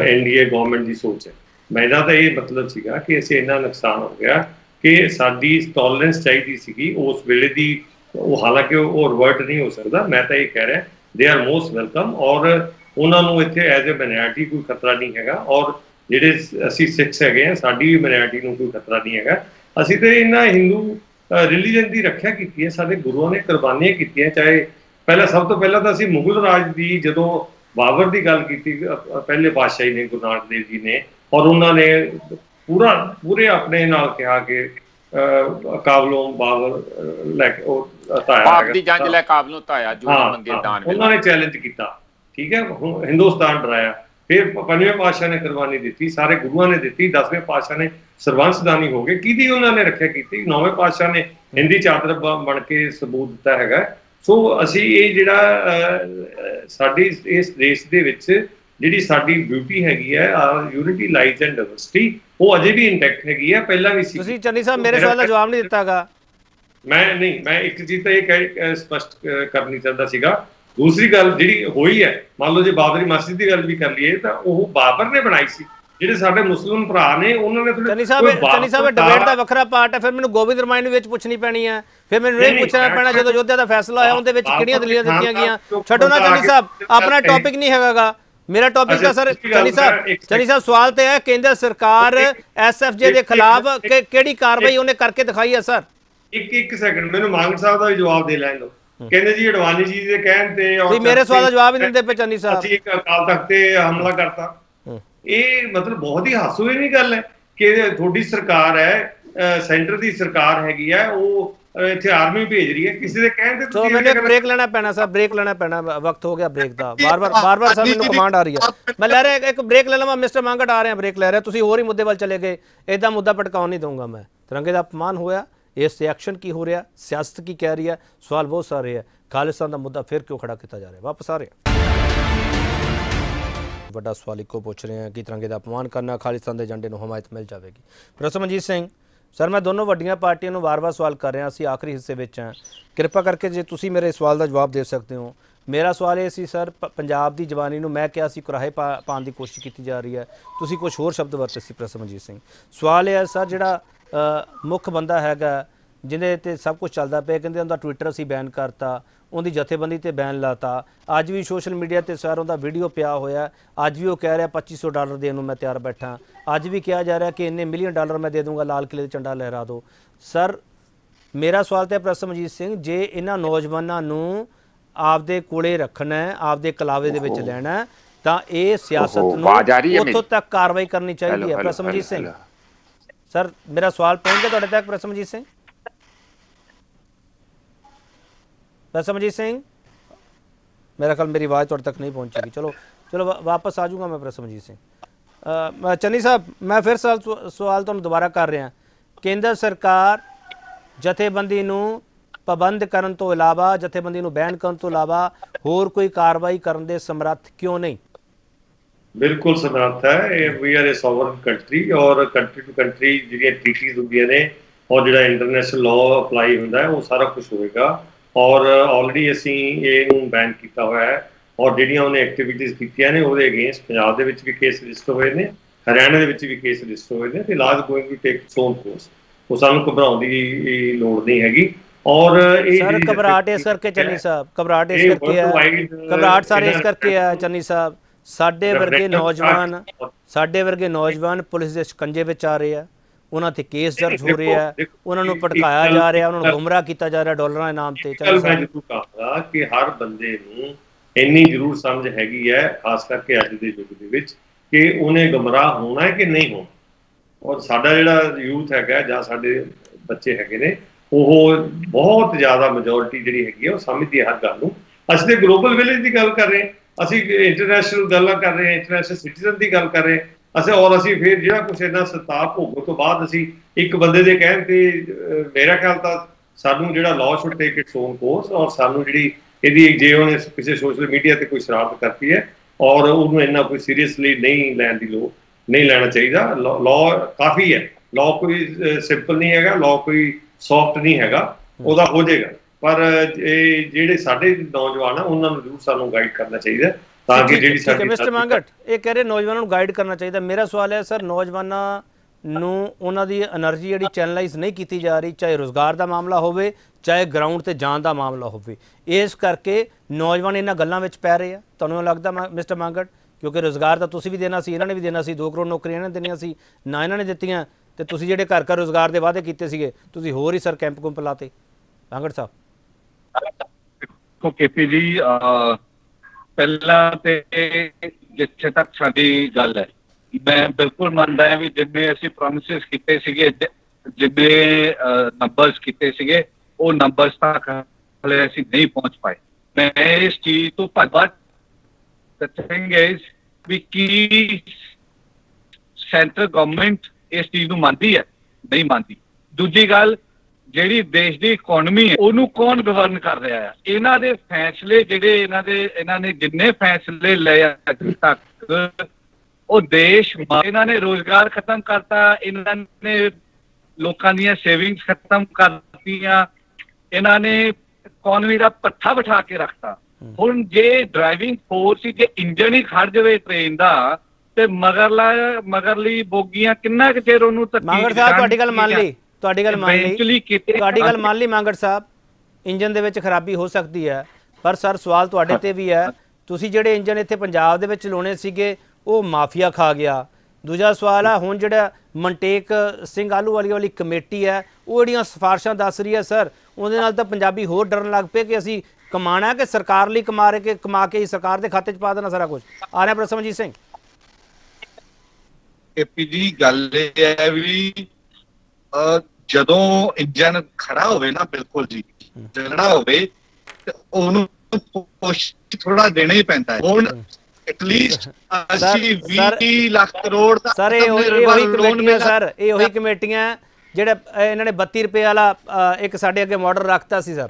ਐਨਡੀਏ ਗਵਰਨਮੈਂਟ ਦੀ ਸੋਚ ਹੈ। ਮੇਰਾ ਤਾਂ ਇਹ ਮਤਲਬ ਸੀਗਾ ਕਿ ਅਸੀਂ ਇੰਨਾ ਨੁਕਸਾਨ ਹੋ ਗਿਆ ਕਿ ਸਾਡੀ ਟੋਲਰੈਂਸ ਚਾਹੀਦੀ ਸੀਗੀ, ਉਸ ਵੇਲੇ ਦੀ ਉਹ ਹਾਲਾਂਕਿ ਉਹ ਰਿਵਰਟ ਨਹੀਂ ਹੋ ਸਕਦਾ, ਮੈਂ ਤਾਂ ਇਹ ਕਹਿ ਰਿਹਾ ਦੇ ਆਰ ਮੋਸਟ ਵੈਲਕਮ ਔਰ ਉਹਨਾਂ ਨੂੰ ਇੱਥੇ ਐਜ਼ ਅ ਮਿਨੋਰਿਟੀ ਕੋਈ ਖਤਰਾ ਨਹੀਂ ਹੈਗਾ ਔਰ ਜਿਹੜੇ ਅਸੀਂ ਸਿੱਖਸ ਹੈਗੇ ਆ ਸਾਡੀ ਵੀ ਮਿਨੋਰਿਟੀ ਨੂੰ ਕੋਈ ਖਤਰਾ ਨਹੀਂ ਹੈਗਾ। ਅਸੀਂ ਤੇ ਇਹਨਾਂ ਹਿੰਦੂ ਰਿਲੀਜਨ ਦੀ ਰੱਖਿਆ ਕੀਤੀ ਹੈ, ਸਾਡੇ ਗੁਰੂਆਂ ਨੇ ਕੁਰਬਾਨੀਆਂ ਕੀਤੀਆਂ, ਚਾਹੇ ਪਹਿਲਾਂ ਸਭ ਤੋਂ ਪਹਿਲਾਂ ਤਾਂ ਅਸੀਂ ਮੁਗਲ ਰਾਜ ਦੀ ਜਦੋਂ ਬਾਬਰ ਦੀ ਗੱਲ ਕੀਤੀ ਪਹਿਲੇ ਬਾਦਸ਼ਾਹੀ ਨੇ, ਗੁਰੂ ਨਾਨਕ ਦੇਵ ਜੀ ਨੇ ਔਰ ਉਹਨਾਂ ਨੇ ਪੂਰਾ ਪੂਰੇ ਆਪਣੇ ਨਾਲ ਕਿਹਾ ਕਿ ਕਾਬਲੋਂ ਬਾਬਰ ਲੈ ਕੇ ਉਹ ਹਟਾਇਆ ਪਾਪ। ਦੀ ਜੰਜ ਲੈ ਕਾਬਲ ਨੂੰ ਧਾਇਆ ਜੋ ਮੰਗੇ ਦਾਨ ਉਹਨਾਂ ਨੇ ਚੈਲੰਜ ਕੀਤਾ ਠੀਕ ਹੈ? ਹਿੰਦੁਸਤਾਨ ਡਰਾਇਆ। ਫਿਰ ਪੰਜਵੇਂ ਪਾਤਸ਼ਾਹ ਨੇ ਕੁਰਬਾਨੀ ਦਿੱਤੀ ਸਾਰੇ ਗੁਰੂਆਂ ਨੇ ਦਿੱਤੀ ਦਸਵੇਂ ਪਾਤਸ਼ਾਹ ਨੇ ਸਰਬੰਸਦਾਨੀ ਹੋ ਗਏ। ਕਿਹਦੀ ਉਹਨਾਂ ਨੇ ਰੱਖਿਆ ਕੀਤੀ? ਨੌਵੇਂ ਪਾਤਸ਼ਾਹ ਨੇ ਹਿੰਦੀ ਚਾਦਰ ਬਣ ਕੇ ਸਬੂਤ ਦਿੱਤਾ ਹੈਗਾ। ਸੋ ਅਸੀਂ ਇਹ ਜਿਹੜਾ ਸਾਡੀ ਇਸ ਦੇਸ਼ ਦੇ ਵਿੱਚ ਜਿਹੜੀ ਸਾਡੀ ਬਿਊਟੀ ਹੈਗੀ ਹੈ ਯੂਨਿਟੀ ਲਾਈਜ਼ ਐਂਡ ਡਾਈਵਰਸਿਟੀ ਉਹ ਅਜੇ ਵੀ ਇੰਟੈਕਟ ਹੈਗੀ ਹੈ ਪਹਿਲਾਂ ਵੀ ਸੀ। ਤੁਸੀਂ ਚੰਨੀ ਸਾਹਿਬ ਮੇਰੇ ਸਵਾਲ ਦਾ ਜਵਾਬ ਨਹੀਂ ਦਿੱਤਾਗਾ। ਮੈਂ ਨਹੀਂ ਮੈਂ ਇੱਕ ਚੀਜ਼ ਤਾਂ ਇਹ ਸਪਸ਼ਟ ਕਰਨੀ ਚਾਹੁੰਦਾ ਸੀਗਾ। ਦੂਸਰੀ ਗੱਲ ਜਿਹੜੀ ਹੋਈ ਹੈ ਮੰਨ ਲਓ ਜੇ ਬਾਬਰੀ ਮਸਜਿਦ ਦੀ ਗੱਲ ਵੀ ਕਰ ਲਈਏ ਤਾਂ ਉਹ ਬਾਬਰ ਨੇ ਬਣਾਈ ਸੀ। ਜਿਹੜੇ ਸਾਡੇ ਮੁਸਲਮਾਨ ਭਰਾ ਨੇ ਉਹਨਾਂ ਨੇ ਚੰਨੀ ਸਾਹਿਬ ਚੰਨੀ ਸਾਹਿਬ ਡਿਬੇਟ ਦਾ ਵੱਖਰਾ ਪਾਰਟ ਹੈ ਫਿਰ ਮੈਨੂੰ ਗੋਬਿੰਦ ਰਮਾਇਣ ਵਿੱਚ ਪੁੱਛਣੀ ਪੈਣੀ ਹੈ। ਫਿਰ ਮੈਨੂੰ ਇਹ ਪੁੱਛਣਾ ਪੈਣਾ ਜਦੋਂ ਯੋਧਿਆ ਦਾ ਫੈਸਲਾ ਆਇਆ ਉਹਦੇ ਵਿੱਚ ਕਿਹੜੀਆਂ ਦਲੀਲਾਂ ਦਿੱਤੀਆਂ ਗਈਆਂ? ਛੱਡੋ ਨਾ ਚੰਨੀ ਸਾਹਿਬ ਆਪਣਾ ਟੌਪਿਕ ਨਹੀਂ ਹੈਗਾਗਾ। ਮੇਰਾ ਟੌਪਿਕ ਤਾਂ ਸਰ ਚੰਨੀ ਸਾਹਿਬ ਚੰਨੀ ਸਾਹਿਬ ਸਵਾਲ ਤੇ ਹੈ ਕੇਂਦਰ ਸਰਕਾਰ ਐਸਐਫਜੇ ਦੇ ਖਿਲਾਫ ਕਿਹੜੀ ਕਾਰਵਾਈ ਉਹਨੇ ਕਰਕੇ ਦਿਖਾਈ ਹੈ ਸਰ? ਇੱਕ ਇੱਕ ਸੈਕਿੰਡ ਮੈਨੂੰ ਮਾਂਗ ਸਾਹਿਬ ਦਾ ਜਵਾਬ ਦੇ ਲੈਣ ਦਿਓ। ਕਹਿੰਦੇ ਜੀ ਅਡਵਾਨੀ ਜੀ ਦੇ ਕਹਿਣ ਤੇ ਔਰ ਮੇਰੇ ਸਵਾਲ ਦਾ ਜਵਾਬ ਹੀ ਦਿੰਦੇ ਪਏ ਚੰਨੀ ਸਾਹਿਬ। ਅਸੀਂ ਅਕਾਲ ਤਖਤ ਤੇ ਹਮਲਾ ਕਰਤਾ। ਇਹ ਮਤਲਬ ਬਹੁਤ ਹੀ ਹਾਸੋਹੀਣੀ ਗੱਲ ਹੈ ਕਿ ਤੁਹਾਡੀ ਸਰਕਾਰ ਹੈ ਸੈਂਟਰ ਦੀ ਸਰਕਾਰ ਹੈਗੀ ਹੈ ਉਹ ਇੱਥੇ ਆਰਮੀ ਭੇਜ ਰਹੀ ਹੈ। ਕਿਸੇ ਦੇ ਕਹਿਣ ਤੇ ਸੋ ਤੁਸੀਂ ਮੈਨੂੰ ਬ੍ਰੇਕ ਲੈਣਾ ਪੈਣਾ ਸਰ ਬ੍ਰੇਕ ਲੈਣਾ ਪੈਣਾ ਵਕਤ ਹੋ ਗਿਆ ਬ੍ਰੇਕ ਦਾ। ਬਾਰ-ਬਾਰ ਬਾਰ-ਬਾਰ ਸਰ ਮੈਨੂੰ ਕਮਾਂਡ ਆ ਰਹੀ ਹੈ। ਮੈਂ ਲੈ ਰਿਹਾ ਇੱਕ ਬ੍ਰੇਕ ਲੈ ਲਵਾਂ ਮਿਸਟਰ ਮੰਗਟ ਆ ਰਹੇ ਆ ਬ੍ਰੇਕ ਲੈ ਰਿਹਾ। ਤੁਸੀਂ ਹੋਰ ਹੀ ਮੁੱਦੇ ਵੱਲ ਚਲੇ ਗਏ ਇਦਾਂ ਮੁੱਦਾ ਪਟਕਾਉਣ ਨਹੀਂ ਦਊਂਗਾ ਮੈਂ। ਤਿਰੰਗੇ ਦਾ ਅਪਮਾਨ ਹੋਇਆ ਇਸ ਤੇ ਐਕਸ਼ਨ ਕੀ ਹੋ ਰਿਹਾ ਸਿਆਸਤ ਕੀ ਕਹਿ ਰਹੀ ਹੈ ਸਵਾਲ ਬਹੁਤ ਸਾਰੇ ਹੈ। ਖਾਲਿਸਤਾਨ ਦਾ ਮੁੱਦਾ ਫਿਰ ਕਿਉਂ ਖੜਾ ਕੀਤਾ ਜਾ ਰਿਹਾ? ਵਾਪਸ ਆ ਰਿਹਾ ਵੱਡਾ ਸਵਾਲ ਇੱਕੋ ਪੁੱਛ ਰਹੇ ਹਾਂ ਕਿ ਤਿਰੰਗੇ ਦਾ ਅਪਮਾਨ ਕਰਨਾ ਖਾਲਿਸਤਾਨ ਦੇ ਏਜੰਡੇ ਨੂੰ ਹਮਾਇਤ ਮਿਲ ਜਾਵੇਗੀ। ਪ੍ਰੋਫੈਸਰ ਮਨਜੀਤ ਸਿੰਘ ਸਰ, ਮੈਂ ਦੋਨੋਂ ਵੱਡੀਆਂ ਪਾਰਟੀਆਂ ਨੂੰ ਵਾਰ-ਵਾਰ ਸਵਾਲ ਕਰ ਰਿਹਾ, ਅਸੀਂ ਆਖਰੀ ਹਿੱਸੇ ਵਿੱਚ ਹਾਂ। ਕਿਰਪਾ ਕਰਕੇ ਜੇ ਤੁਸੀਂ ਮੇਰੇ ਸਵਾਲ ਦਾ ਜਵਾਬ ਦੇ ਸਕਦੇ ਹੋ। ਮੇਰਾ ਸਵਾਲ ਇਹ ਸੀ, ਸਰ ਪੰਜਾਬ ਦੀ ਜਵਾਨੀ ਨੂੰ ਮੈਂ ਕਿਹਾ ਸੀ, ਕੁਰਾਹੇ ਪਾ- ਪਾਉਣ ਦੀ ਕੋਸ਼ਿਸ਼ ਕੀਤੀ ਜਾ ਰਹੀ ਹੈ। ਤੁਸੀਂ ਕੁਝ ਹੋਰ ਸ਼ਬਦ ਵਰਤੇ ਸੀ ਪ੍ਰੋਫੈਸਰ ਸਿੰਘ। ਸਵਾਲ ਇਹ ਹੈ, ਸਰ, ਜਿਹੜਾ ਮੁੱਖ ਬੰਦਾ ਹੈਗਾ ਜਿਹਦੇ ਤੇ ਸਭ ਕੁਝ ਚੱਲਦਾ ਪਿਆ ਕਹਿੰਦੇ ਉਹਦਾ ਟਵਿੱਟਰ ਅਸੀਂ ਬੈਨ ਕਰਤਾ ਉਹਦੀ ਜਥੇਬੰਦੀ ਤੇ ਬੈਨ ਲਾਤਾ। ਅੱਜ ਵੀ ਸੋਸ਼ਲ ਮੀਡੀਆ ਤੇ ਸਰ ਉਹਦਾ ਵੀਡੀਓ ਪਿਆ ਹੋਇਆ। ਅੱਜ ਵੀ ਉਹ ਕਹਿ ਰਿਹਾ 2500 ਡਾਲਰ ਦੇਣ ਨੂੰ ਮੈਂ ਤਿਆਰ ਬੈਠਾ। ਅੱਜ ਵੀ ਕਿਹਾ ਜਾ ਰਿਹਾ ਕਿ ਇੰਨੇ ਮਿਲੀਅਨ ਡਾਲਰ ਮੈਂ ਦੇ ਦੂੰਗਾ ਲਾਲ ਕਿਲੇ ਤੇ ਝੰਡਾ ਲਹਿਰਾ ਦਿਓ ਸਰ ਮੇਰਾ ਸਵਾਲ ਤੇ ਪ੍ਰਸਮਜੀਤ ਸਿੰਘ ਜੇ ਇਹਨਾਂ ਨੌਜਵਾਨਾਂ ਨੂੰ ਆਪਦੇ ਕੋਲੇ ਰੱਖਣਾ ਹੈ ਆਪਦੇ ਕਲਾਵੇ ਦੇ ਵਿੱਚ ਲੈਣਾ ਤਾਂ ਇਹ ਸਿਆਸਤ ਨੂੰ ਉੱਥੋਂ? ਤੱਕ ਕਾਰਵਾਈ ਕਰਨੀ ਚਾਹੀਦੀ ਹੈ ਪ੍ਰਸਮਜੀਤ ਸਿੰਘ। ਸਰ ਮੇਰਾ ਸਵਾਲ ਪਹੁੰਚ ਗਿਆ ਤੁਹਾਡੇ ਤੱਕ ਪ੍ਰਸਮਜੀਤ ਸਿੰਘ? ਪ੍ਰਸਮਜੀਤ ਸਿੰਘ ਮੇਰਾ ਖਿਆਲ ਮੇਰੀ ਆਵਾਜ਼ ਤੁਹਾਡੇ ਤੱਕ ਨਹੀਂ ਪਹੁੰਚੇਗੀ। ਚਲੋ ਚਲੋ ਵਾ- ਵਾਪਸ ਆ ਜਾਊਂਗਾ ਮੈਂ ਪ੍ਰਸਮਜੀਤ ਸਿੰਘ। ਅ, ਮੈਂ- ਚੰਨੀ ਸਾਹਿਬ ਮੈਂ ਫਿਰ ਸਵਾਲ ਸਵਾਲ ਤੁਹਾਨੂੰ ਦੁਬਾਰਾ ਕਰ ਰਿਹਾ। ਕੇਂਦਰ ਸਰਕਾਰ ਜਥੇਬੰਦੀ ਨੂੰ ਪਾਬੰਦ ਕਰਨ ਤੋਂ ਇਲਾਵਾ ਜਥੇਬੰਦੀ ਨੂੰ ਬੈਨ ਕਰਨ ਤੋਂ ਇਲਾਵਾ ਹੋਰ ਕੋਈ ਕਾਰਵਾਈ ਕਰਨ ਦੇ ਸਮਰੱਥ ਕਿਉਂ ਨਹੀਂ? ਬਿਲਕੁਲ ਸਮਰੱਥ ਹੈ। ਇਹ we are a sovereign country ਔਰ ਕੰਟਰੀ ਟੂ ਕੰਟਰੀ ਜਿਹੜੀਆਂ ਟ੍ਰੀਟੀਜ਼ ਹੁੰਦੀਆਂ ਨੇ ਔਰ ਜਿਹੜਾ ਇੰਟਰਨੈਸ਼ਨਲ ਲਾਅ ਅਪਲਾਈ ਹੁੰਦਾ ਹੈ ਉਹ ਸਾਰਾ ਕੁਝ ਹੋਏਗਾ। ਔਰ ਆਲਰੇਡੀ ਅਸੀਂ ਇਹਨੂੰ ਬੈਨ ਕੀਤਾ ਹੋਇਆ ਹੈ ਔਰ ਜਿਹੜੀਆਂ ਉਹਨੇ ਐਕਟੀਵਿਟੀਜ਼ ਕੀਤੀਆਂ ਨੇ ਉਹਦੇ ਅਗੇਂਸਟ ਪੰਜਾਬ ਦੇ ਵਿੱਚ ਵੀ ਕੇਸ ਰਜਿਸਟਰ ਹੋਏ ਨੇ ਹਰਿਆਣਾ ਦੇ ਵਿੱਚ ਵੀ ਕੇਸ ਰਜਿਸਟਰ ਹੋਏ ਨੇ ਤੇ law's going to take own course ਉਹ ਸਾਨੂੰ ਘਬਰਾਉਣ ਦੀ ਲੋੜ ਨਹੀਂ ਹੈਗੀ। ਔਰ ਇਹ ਸਰ ਜਿਹੜੀ ਘਬਰਾਹਟ ਇਸ ਕਰਕੇ ਚੰਨੀ ਸਾਹਿਬ ਘਬਰਾਹਟ ਇਸ ਇਹ ਕਰਕੇ ਹੈ। ਘਬਰਾਹਟ ਸਾਰੇ ਇਸ ਕਰਕੇ ਹੈ ਚੰਨੀ ਸਾਹਿਬ। ਸਾਡੇ ਵਰਗੇ ਨੌਜਵਾਨ ਸਾਡੇ ਵਰਗੇ ਨੌਜਵਾਨ ਪੁਲਿਸ ਦੇ ਸ਼ਿਕੰਜੇ ਵਿੱਚ ਆ ਰਹੇ ਆ। ਉਹਨਾਂ ਤੇ ਕੇਸ ਦਰਜ ਹੋ ਰਹੇ ਦੇਖੋ, ਉਹਨਾਂ ਨੂੰ ਭਟਕਾਇਆ ਜਾ ਰਿਹਾ ਉਹਨਾਂ ਨੂੰ ਗੁੰਮਰਾਹ ਕੀਤਾ ਜਾ ਰਿਹਾ ਡਾਲਰਾਂ ਦੇ ਨਾਮ ਤੇ ਚੰਨੀ ਕੱਲ ਮੈਂ ਜ਼ਰੂਰ ਕਹਾਂਗਾ ਕਿ ਹਰ ਬੰਦੇ ਨੂੰ ਇੰਨੀ ਜ਼ਰੂਰ ਸਮਝ ਹੈਗੀ ਹੈ ਖਾਸ ਕਰਕੇ ਅੱਜ ਦੇ ਯੁੱਗ ਦੇ ਵਿੱਚ ਕਿ ਉਹਨੇ ਗਮਰਾਹ ਹੋਣਾ ਹੈ ਕਿ ਨਹੀਂ ਹੋਣਾ। ਔਰ ਸਾਡਾ ਜਿਹੜਾ ਯੂਥ ਹੈਗਾ ਜਾਂ ਸਾਡੇ ਬੱਚੇ ਹੈਗੇ ਨੇ ਉਹ ਬਹੁਤ ਜ਼ਿਆਦਾ ਮੈਜੋਰਿਟੀ ਜਿਹੜੀ ਹੈਗੀ ਹੈ ਉਹ ਸਮਝਦੀ ਹੈ ਹਰ ਗੱਲ ਨੂੰ। ਅਸੀਂ ਤੇ ਗਲੋਬਲ ਵਿਲੇਜ ਦੀ ਗੱਲ ਕਰ ਰਹੇ ਹਾਂ। ਅਸੀਂ ਇੰਟਰਨੈਸ਼ਨਲ ਗੱਲਾਂ ਕਰ ਰਹੇ ਹਾਂ ਇੰਟਰਨੈਸ਼ਨਲ ਸਿਟੀਜ਼ਨ ਦੀ ਗੱਲ ਕਰ ਰਹੇ ਹਾਂ। ਅਸੀਂ ਔਰ ਅਸੀਂ ਫਿਰ ਜਿਹੜਾ ਕੁਛ ਇਹਨਾਂ ਸਤਾਪ ਭੋਗੋ ਤੋਂ ਬਾਅਦ ਅਸੀਂ ਇੱਕ ਬੰਦੇ ਦੇ ਕਹਿਣ ਤੇ ਮੇਰਾ ਖਿਆਲ ਤਾਂ ਸਾਨੂੰ ਜਿਹੜਾ law should take its own course ਔਰ ਸਾਨੂੰ ਜਿਹੜੀ ਇਹਦੀ ਜੇ ਉਹਨੇ ਕਿਸੇ ਸੋਸ਼ਲ ਮੀਡੀਆ ਤੇ ਕੋਈ ਸ਼ਰਾਰਤ ਕਰਤੀ ਹੈ ਔਰ ਉਹਨੂੰ ਇੰਨਾ ਕੋਈ ਸੀਰੀਅਸਲੀ ਨਹੀਂ ਲੈਣ ਦੀ ਲੋੜ, ਨਹੀਂ ਲੈਣਾ ਚਾਹੀਦਾ। ਲਾਅ ਕਾਫੀ ਹੈ। ਲਾਅ ਕੋਈ ਸਿੰਪਲ ਨਹੀਂ ਹੈਗਾ ਲਾਅ ਕੋਈ ਸੌਫਟ ਨਹੀਂ ਹੈਗਾ, ਉਹਦਾ ਹੋ ਜਾਏਗਾ। ਪਰ ਇਹ ਜਿਹੜੇ ਸਾਡੇ ਨੌਜਵਾਨ ਆ, ਉਹਨਾਂ ਨੂੰ ਜ਼ਰੂਰ ਸਾਨੂੰ ਗਾਈਡ ਕਰਨਾ ਚਾਹੀਦਾ। ਤਾਂ ਕਿ ਜਿਹੜੀ ਸਾਡੀ ਮਿਸਟਰ ਮੰਗਟ ਇਹ ਕਹ ਰਹੇ ਨੌਜਵਾਨਾਂ ਨੂੰ ਗਾਈਡ ਕਰਨਾ ਚਾਹੀਦਾ। ਮੇਰਾ ਸਵਾਲ ਹੈ ਸਰ ਨੌਜਵਾਨਾਂ ਨੂੰ ਉਹਨਾਂ ਦੀ એનર્ਜੀ ਜਿਹੜੀ ਚੈਨਲਾਈਜ਼ ਨਹੀਂ ਕੀਤੀ ਜਾ ਰਹੀ ਚਾਹੇ ਰੋਜ਼ਗਾਰ ਦਾ ਮਾਮਲਾ ਹੋਵੇ ਚਾਹੇ ਗਰਾਊਂਡ ਤੇ ਜਾਣ ਦਾ ਮਾਮਲਾ ਹੋਵੇ। ਇਸ ਕਰਕੇ ਨੌਜਵਾਨ ਇਹਨਾਂ ਗੱਲਾਂ ਵਿੱਚ ਪੈ ਰਹੇ ਆ। ਤੁਹਾਨੂੰ ਲੱਗਦਾ ਮਿਸਟਰ ਮੰਗਟ? ਕਿਉਂਕਿ ਰੋਜ਼ਗਾਰ ਤਾਂ ਤੁਸੀਂ ਵੀ ਦੇਣਾ ਸੀ ਇਹਨਾਂ ਨੇ ਵੀ ਦੇਣਾ ਸੀ 2 ਕਰੋੜ ਨੌਕਰੀਆਂ ਇਹਨਾਂ ਨੇ ਦੇਣੀਆਂ ਸੀ ਨਾ ਇਹਨਾਂ ਨੇ ਦਿੱਤੀਆਂ ਤੇ ਤੁਸੀਂ ਜਿਹੜੇ ਘਰ ਘਰ ਰੋਜ਼ਗਾਰ ਦੇ ਵਾਅਦੇ ਕੀਤੇ ਸੀਗੇ ਤੁਸੀਂ ਹੋਰ ਹੀ ਸਰ ਕੈਂਪ ਕੁੰਪ ਲਾਤੇ। ਮੰਗਟ ਸਾਹਿਬ। ਓਕੇ ਪੀ ਜੀ ਪਹਿਲਾਂ ਤੇ ਜਿੱਥੇ ਤੱਕ ਸਾਡੀ ਗੱਲ ਹੈ, ਮੈਂ ਬਿਲਕੁਲ ਮੰਨਦਾ ਹਾਂ ਵੀ ਜਿੰਨੇ ਅਸੀਂ ਪ੍ਰੋਮਿਸਸ ਕੀਤੇ ਸੀਗੇ ਜਿੰਨੇ ਨੰਬਰਸ ਕੀਤੇ ਸੀਗੇ, ਉਹ ਨੰਬਰਸ ਤੱਕ ਹਲੇ ਅਸੀਂ ਨਹੀਂ ਪਹੁੰਚ ਪਾਏ। ਮੈਂ ਇਸ ਚੀਜ਼ ਤੋਂ ਭਗਵਤ the thing is ਵੀ ਕੀ ਸੈਂਟਰ ਗਵਰਨਮੈਂਟ ਇਸ ਚੀਜ਼ ਨੂੰ ਮੰਨਦੀ ਹੈ, ਨਹੀਂ ਮੰਨਦੀ। ਦੂਜੀ ਗੱਲ ਜਿਹੜੀ ਦੇਸ਼ ਦੀ ਇਕਨੋਮੀ ਹੈ ਉਹਨੂੰ ਕੌਣ ਗਵਰਨ ਕਰ ਰਿਹਾ ਹੈ? ਇਹਨਾਂ ਦੇ ਫੈਸਲੇ ਜਿਹੜੇ ਇਹਨਾਂ ਦੇ ਇਹਨਾਂ ਨੇ ਜਿੰਨੇ ਫੈਸਲੇ ਲਏ ਅੱਜ ਤੱਕ ਉਹ ਦੇਸ਼ ਇਹਨਾਂ ਨੇ ਰੋਜ਼ਗਾਰ ਖਤਮ ਕਰਤਾ ਇਹਨਾਂ ਨੇ ਲੋਕਾਂ ਦੀਆਂ ਸੇਵਿੰਗਸ ਖਤਮ ਕਰਤੀਆਂ ਇਹਨਾਂ ਨੇ ਇਕਨੋਮੀ ਦਾ ਪੱਠਾ ਬਿਠਾ ਕੇ ਰੱਖਤਾ। ਹੁਣ ਜੇ ਡਰਾਈਵਿੰਗ ਫੋਰਸ ਹੀ ਜੇ ਇੰਜਨ ਹੀ ਖੜ ਜਾਵੇ ਟ੍ਰੇਨ ਦਾ ਤੇ ਮਗਰਲਾ ਮਗਰਲੀ ਬੋਗੀਆਂ ਕਿੰਨਾ ਕੁ ਚਿਰ ਉਹਨੂੰ ਤੱਕ ਮੰਗਟ ਸਾਹਿਬ ਤੁਹਾਡੀ ਗੱਲ ਮੰਨ ਲਈ। ਤੁਹਾਡੀ ਗੱਲ ਮੰਨ ਲਈ। ਤੁਹਾਡੀ ਗੱਲ ਮੰਨ ਲਈ ਮੰਗਟ ਸਾਹਿਬ। ਇੰਜਨ ਦੇ ਵਿੱਚ ਖਰਾਬੀ ਹੋ ਸਕਦੀ ਹੈ। ਪਰ ਸਰ ਸਵਾਲ ਤੁਹਾਡੇ ਤੇ ਵੀ ਹੈ। ਤੁਸੀਂ ਜਿਹੜੇ ਇੰਜਨ ਇੱਥੇ ਪੰਜਾਬ ਦੇ ਵਿੱਚ ਲਾਉਣੇ ਸੀਗੇ ਉਹ ਮਾਫੀਆ ਖਾ ਗਿਆ। ਦੂਜਾ ਸਵਾਲ ਹੈ ਹੁਣ ਜਿਹੜਾ ਮਨਟੇਕ ਸਿੰਘ ਆਲੂ ਵਾਲੀ ਵਾਲੀ ਕਮੇਟੀ ਹੈ ਉਹ ਜਿਹੜੀਆਂ ਸਿਫਾਰਸ਼ਾਂ ਦੱਸ ਰਹੀ ਹੈ ਸਰ ਉਹਦੇ ਨਾਲ ਤਾਂ ਪੰਜਾਬੀ ਹੋਰ ਡਰਨ ਲੱਗ ਪਏ ਕਿ ਅਸੀਂ ਕਮਾਣਾ ਕਿ ਸਰਕਾਰ ਲਈ ਕਮਾ ਰਹੇ ਕਿ ਕਮਾ ਕੇ ਹੀ ਸਰਕਾਰ ਦੇ ਖਾਤੇ 'ਚ ਪਾ ਦੇਣਾ ਸਾਰਾ ਕੁਝ ਆ ਰਿਹਾ ਪ੍ਰਸਮਜੀਤ ਸਿੰਘ। ਏਪੀ ਜੀ ਗੱਲ ਇਹ ਹੈ ਵੀ ਜਦੋਂ ਇੰਜਨ ਖੜਾ ਹੋਵੇ ਨਾ ਬਿਲਕੁਲ ਜੀ ਜਿਹੜਾ ਹੋਵੇ ਉਹਨੂੰ ਪੁਸ਼ ਥੋੜਾ ਦੇਣਾ ਹੀ ਪੈਂਦਾ ਹੈ। ਹੁਣ ਐਟਲੀਸਟ ਅਸੀਂ ਸਰ- 20 ਲੱਖ ਕਰੋੜ ਦਾ ਸਰ ਇਹ ਉਹੀ- ਕਮੇਟੀਆਂ। ਸਰ ਇਹ ਉਹੀ ਕਮੇਟੀਆਂ ਜਿਹੜਾ ਇਹਨਾਂ ਨੇ 32 ਰੁਪਏ ਵਾਲਾ ਇੱਕ ਸਾਡੇ ਅੱਗੇ ਮਾਡਲ ਰੱਖਤਾ ਸੀ ਸਰ।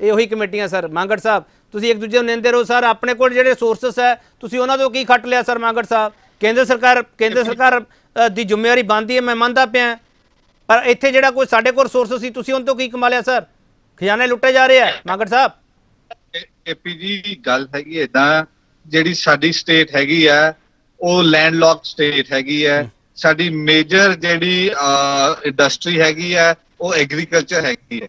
ਇਹ ਉਹੀ ਕਮੇਟੀਆਂ ਸਰ ਮੰਗੜ ਸਾਹਿਬ ਤੁਸੀਂ ਇੱਕ ਦੂਜੇ ਨੂੰ ਨਿੰਦੇ ਰਹੋ ਸਰ ਆਪਣੇ ਕੋਲ ਜਿਹੜੇ ਸੋਰਸਸ ਹੈ ਤੁਸੀਂ ਉਹਨਾਂ ਤੋਂ ਕੀ ਖੱਟ ਲਿਆ ਸਰ ਮੰਗੜ ਸਾਹਿਬ? ਕੇਂਦਰ ਸਰਕਾਰ ਕੇਂਦਰ ਸਰਕਾਰ ਦੀ ਜ਼ਿੰਮੇਵਾਰੀ ਬਣਦੀ ਹੈ ਮੈਂ ਮੰਨਦਾ ਪਿਆ। ਪਰ ਇੱਥੇ ਜਿਹੜਾ ਕੋਈ ਸਾਡੇ ਕੋਲ ਸੋਰਸ ਸੀ ਤੁਸੀਂ ਉਹਨਾਂ ਤੋਂ ਕੀ ਕਮਾ ਲਿਆ ਸਰ ਖਜ਼ਾਨੇ ਲੁੱਟੇ ਜਾ ਰਹੇ ਆ ਮੰਗੜ ਸਾਹਿਬ। ਏਪੀ ਜੀ ਗੱਲ ਹੈਗੀ ਇਦਾਂ ਜਿਹੜੀ ਸਾਡੀ ਸਟੇਟ ਹੈਗੀ ਆ ਉਹ ਲੈਂਡਲੌਕ ਸਟੇਟ ਹੈਗੀ ਹੈ। ਸਾਡੀ ਮੇਜਰ ਜਿਹੜੀ ਇੰਡਸਟਰੀ ਹੈਗੀ ਹੈ ਉਹ ਐਗਰੀਕਲਚਰ ਹੈਗੀ ਹੈ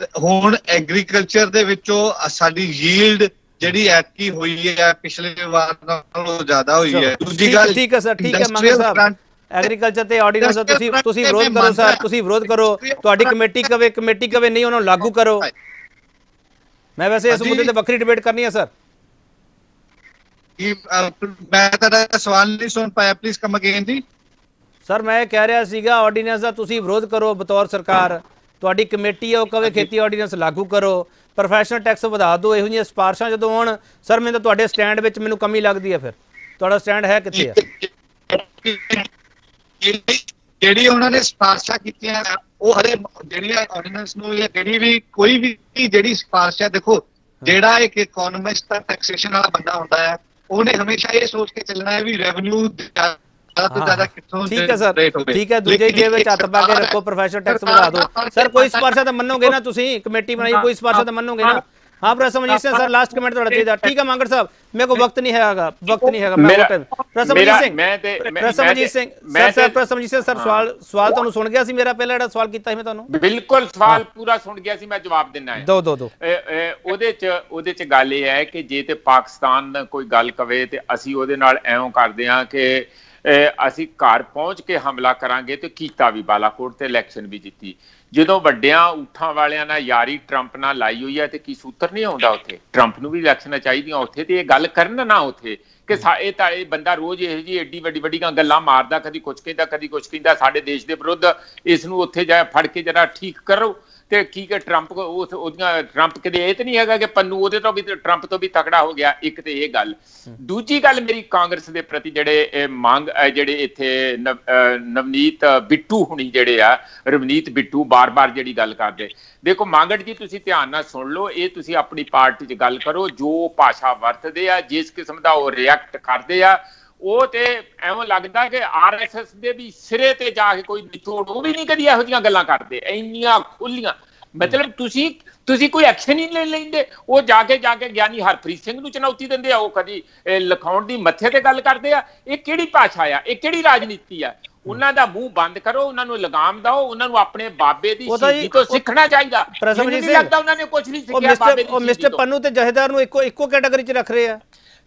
ਤੇ ਹੁਣ ਐਗਰੀਕਲਚਰ ਦੇ ਵਿੱਚੋਂ ਸਾਡੀ ਯੀਲਡ ਜਿਹੜੀ ਐਤਕੀ ਹੋਈ ਹੈ ਪਿਛਲੇ ਵਾਰ ਨਾਲੋਂ ਜ਼ਿਆਦਾ ਹੋਈ ਹੈ ਦੂਜੀ ਗੱਲ ਠੀਕ ਹੈ ਸਰ ਠੀਕ ਹੈ ਮੰਗਲ industrial ਸਾਹਿਬ। ਐਗਰੀਕਲਚਰ ਤੇ ਆਰਡੀਨੈਂਸ ਦਾ ਤੁਸੀਂ ਤੁਸੀਂ ਵਿਰੋਧ ਕਰੋ ਸਰ। ਤੁਸੀਂ ਵਿਰੋਧ ਕਰੋ। ਤੁਹਾਡੀ ਕਮੇਟੀ ਕਵੇ ਕਮੇਟੀ ਕਵੇ ਨਹੀਂ ਉਹਨਾਂ ਨੂੰ ਲਾਗੂ ਕਰੋ। ਮੈਂ ਵੈਸੇ ਇਸ। ਮੁੱਦੇ ਤੇ ਵੱਖਰੀ ਡਿਬੇਟ ਕਰਨੀ ਹੈ ਸਰ। ਕੀ, ਅ, ਮੈਂ ਤੁਹਾਡਾ ਸਵਾਲ ਨਹੀਂ ਸੁਣ ਪਾਇਆ ਪਲੀਜ਼ ਕਮ ਅਗੇਨ ਜੀ। ਸਰ ਮੈਂ ਇਹ ਕਹਿ ਰਿਹਾ ਸੀਗਾ ਆਰਡੀਨੈਂਸ ਦਾ ਤੁਸੀਂ ਵਿਰੋਧ ਕਰੋ ਬਤੌਰ ਸਰਕਾਰ। ਤੁਹਾਡੀ ਕਮੇਟੀ ਹੈ ਉਹ ਕਵੇ ਖੇਤੀ ਆਰਡੀਨੈਂਸ ਲਾਗੂ ਕਰੋ। ਪ੍ਰੋਫੈਸ਼ਨਲ ਟੈਕਸ ਵਧਾ ਦਿਓ ਇਹੋ ਜਿਹੀਆਂ ਸਿਫਾਰਸ਼ਾਂ ਜਦੋਂ ਆਉਣ ਸਰ ਮੈਨੂੰ ਤਾਂ ਤੁਹਾਡੇ ਸਟੈਂਡ ਵਿੱਚ ਮੈਨੂੰ ਕਮੀ ਲੱਗਦੀ ਹੈ ਫਿਰ। ਤੁਹਾਡਾ ਸਟੈਂਡ ਹੈ ਕਿੱਥੇ ਹੈ ਜਿਹੜੀ ਉਹਨਾਂ ਨੇ ਸਿਫਾਰਸ਼ਾਂ ਕੀਤੀਆਂ ਉਹ ਹਲੇ ਜਿਹੜੀਆਂ ਆਰਡੀਨੈਂਸ ਨੂੰ ਜਾਂ ਜਿਹੜੀ ਵੀ ਕੋਈ ਵੀ ਜਿਹੜੀ ਸਿਫਾਰਸ਼ ਹੈ ਦੇਖੋ ਜਿਹੜਾ ਇੱਕ ਇਕਨੋਮਿਸਟ ਦਾ ਟੈਕਸੇਸ਼ਨ ਵਾਲਾ ਬੰਦਾ ਹੁੰਦਾ ਹੈ ਉਹਨੇ ਹਮੇਸ਼ਾ ਇਹ ਸੋਚ ਕੇ ਚੱਲਣਾ ਹੈ ਵੀ ਰੈਵਨਿਊ ਠੀਕ ਹੈ ਸਰ। ਠੀਕ ਹੈ ਦੂਜੇ ਜੇਬ ਵਿੱਚ ਹੱਥ ਪਾ ਕੇ ਰੱਖੋ ਪ੍ਰੋਫੈਸ਼ਨਲ ਟੈਕਸ ਵਧਾ ਦਿਓ। ਸਰ ਕੋਈ ਸਿਫਾਰਸ਼ਾਂ ਤਾਂ ਮੰਨੋਗੇ ਨਾ ਤੁਸੀਂ? ਕਮੇਟੀ ਬਣਾਈ ਕੋਈ ਸਿਫਾਰਸ਼ਾਂ ਤਾਂ ਮੰਨੋਗੇ ਨਾ? ਹਾਂ professor Manjit Singh sir last comment ਤੁਹਾਡਾ ਚਾਹੀਦਾ ਠੀਕ ਹੈ ਮੰਗੜ ਸਾਹਿਬ ਮੇਰੇ ਕੋਲ ਵਕਤ ਨਹੀਂ ਹੈਗਾ ਵਕਤ ਨਹੀਂ ਹੈਗਾ ਮੈਂ ਮੇਰਾ- ਪ੍ਰੋਫੈਸਰ ਮੇਰਾ- Manjit Singh sir sir Manjit Singh sir ਸਵਾਲ ਸਵਾਲ ਤੁਹਾਨੂੰ ਸੁਣ ਗਿਆ ਸੀ ਮੇਰਾ ਪਹਿਲਾ ਜਿਹੜਾ ਸਵਾਲ ਕੀਤਾ ਸੀ ਮੈਂ ਤੁਹਾਨੂੰ। ਬਿਲਕੁਲ ਸਵਾਲ ਪੂਰਾ ਸੁਣ ਗਿਆ ਸੀ ਮੈਂ ਜਵਾਬ ਦੇਣਾ ਹੈ ਦੋ ਦੋ ਦੋ ਉਹਦੇ ਚ ਉਹਦੇ ਚ ਗੱਲ ਇਹ ਹੈ ਕਿ ਜੇ ਤੇ ਪਾਕਿਸਤਾਨ ਕੋਈ ਗੱਲ ਕਵੇ ਤੇ ਅਸੀਂ ਉਹਦੇ ਨਾਲ ਐਵੇਂ ਕਰਦੇ ਹਾਂ ਕਿ ਅਸੀਂ ਘਰ ਪਹੁੰਚ ਕੇ ਹਮਲਾ ਕਰਾਂਗੇ ਤੇ ਕੀਤਾ ਵੀ ਬਾਲਾਕੋਟ ਤੇ ਇਲੈਕਸ਼ਨ ਵੀ ਜਿੱਤੀ ਜਦੋਂ ਵੱਡਿਆਂ ਊਠਾਂ ਵਾਲਿਆਂ ਨਾਲ ਯਾਰੀ ਟਰੰਪ ਨਾਲ ਲਾਈ ਹੋਈ ਹੈ ਤੇ ਕੀ ਸੂਤਰ ਨਹੀਂ ਆਉਂਦਾ ਉੱਥੇ? ਟਰੰਪ ਨੂੰ ਵੀ ਇਲੈਕਸ਼ਨਾਂ ਚਾਹੀਦੀਆਂ ਉੱਥੇ ਤੇ ਇਹ ਗੱਲ ਕਰਨ ਨਾ ਉੱਥੇ ਕਿ ਸਾ- ਤਾਂ ਇਹ ਬੰਦਾ ਰੋਜ਼ ਇਹੋ ਜੀ ਏਡੀ ਵੱਡੀ ਵੱਡੀ ਗੱਲਾਂ ਮਾਰਦਾ, ਕਦੀ ਕੁਛ ਕਹਿੰਦਾ, ਕਦੀ ਕੁਛ ਕਹਿੰਦਾ, ਸਾਡੇ ਦੇਸ਼ ਦੇ ਵਿਰੁੱਧ ਇਸ ਨੂੰ ਉੱਥੇ ਜਾ ਫੜ ਕੇ ਜਰਾ ਠੀਕ ਕਰੋ। ਤੇ ਕੀ ਕਿ ਟਰੰਪ ਉਹਦੀਆਂ ਟਰੰਪ ਕਿਤੇ ਇਹ ਤੇ ਨਹੀਂ ਹੈਗਾ ਕਿ ਪੰਨੂ ਉਹਦੇ ਤੋਂ ਵੀ ਟਰੰਪ ਤੋਂ ਵੀ ਤਕੜਾ ਹੋ ਗਿਆ ਇੱਕ ਤੇ ਇਹ ਗੱਲ। ਦੂਜੀ ਗੱਲ ਮੇਰੀ ਕਾਂਗਰਸ ਦੇ ਪ੍ਰਤੀ ਜਿਹੜੇ ਇਹ ਮੰਗ ਜਿਹੜੇ ਇੱਥੇ ਨਵਨੀਤ ਬਿੱਟੂ ਹੁਣੀ ਜਿਹੜੇ ਆ ਰਵਨੀਤ ਬਿੱਟੂ ਬਾਰ-ਬਾਰ ਜਿਹੜੀ ਗੱਲ ਕਰਦੇ। ਦੇਖੋ ਮੰਗੜ ਜੀ ਤੁਸੀਂ ਧਿਆਨ ਨਾਲ ਸੁਣ ਲਓ ਇਹ ਤੁਸੀਂ ਆਪਣੀ ਪਾਰਟੀ 'ਚ ਗੱਲ ਕਰੋ ਜੋ ਭਾਸ਼ਾ ਵਰਤਦੇ ਆ ਜਿਸ ਕਿਸਮ ਦਾ ਉਹ ਰਿਐਕਟ ਕਰਦੇ ਆ ਉਹ ਤੇ ਐਵੇਂ ਲੱਗਦਾ ਕਿ ਆਰਐਸਐਸ ਦੇ ਵੀ ਸਿਰੇ ਤੇ ਜਾ ਕੇ ਕੋਈ ਨਿਚੋੜ ਉਹ ਵੀ ਨਹੀਂ ਕਦੀ ਇਹੋ ਜਿਹੀਆਂ ਗੱਲਾਂ ਕਰਦੇ ਇੰਨੀਆਂ ਖੁੱਲੀਆਂ ਮਤਲਬ ਤੁਸੀਂ ਤੁਸੀਂ ਕੋਈ ਐਕਸ਼ਨ ਹੀ ਨਹੀਂ ਲੈਂਦੇ। ਉਹ ਜਾ ਕੇ ਜਾ ਕੇ ਗਿਆਨੀ ਹਰਪ੍ਰੀਤ ਸਿੰਘ ਨੂੰ ਚੁਣੌਤੀ ਦਿੰਦੇ ਆ ਉਹ ਕਦੀ ਲਿਖਾਉਣ ਦੀ ਮੱਥੇ ਤੇ ਗੱਲ ਕਰਦੇ ਆ। ਇਹ ਕਿਹੜੀ ਭਾਸ਼ਾ ਆ? ਇਹ ਕਿਹੜੀ ਰਾਜਨੀਤੀ ਆ? ਉਹਨਾਂ ਦਾ ਮੂੰਹ ਬੰਦ ਕਰੋ ਉਹਨਾਂ ਨੂੰ ਲਗਾਮ ਦਿਓ ਉਹਨਾਂ ਨੂੰ ਆਪਣੇ ਬਾਬੇ ਦੀ ਉਹ ਤਾਂ ਸਿੱਖਣਾ ਚਾਹੀਦਾ। ਮੈਨੂੰ ਨਹੀਂ ਲੱਗਦਾ ਉਹਨਾਂ ਨੇ ਕੁਝ ਨਹੀਂ ਸਿੱਖਿਆ ਬਾਬੇ ਦੀ ਉਹ ਮਿਸਟਰ ਪੰਨੂ ਤੇ ਜਹੇਦਾਰ ਨੂੰ ਇੱਕੋ ਇੱਕੋ ਕੈਟਾਗਰੀ 'ਚ ਰੱਖ ਰਹੇ ਆ।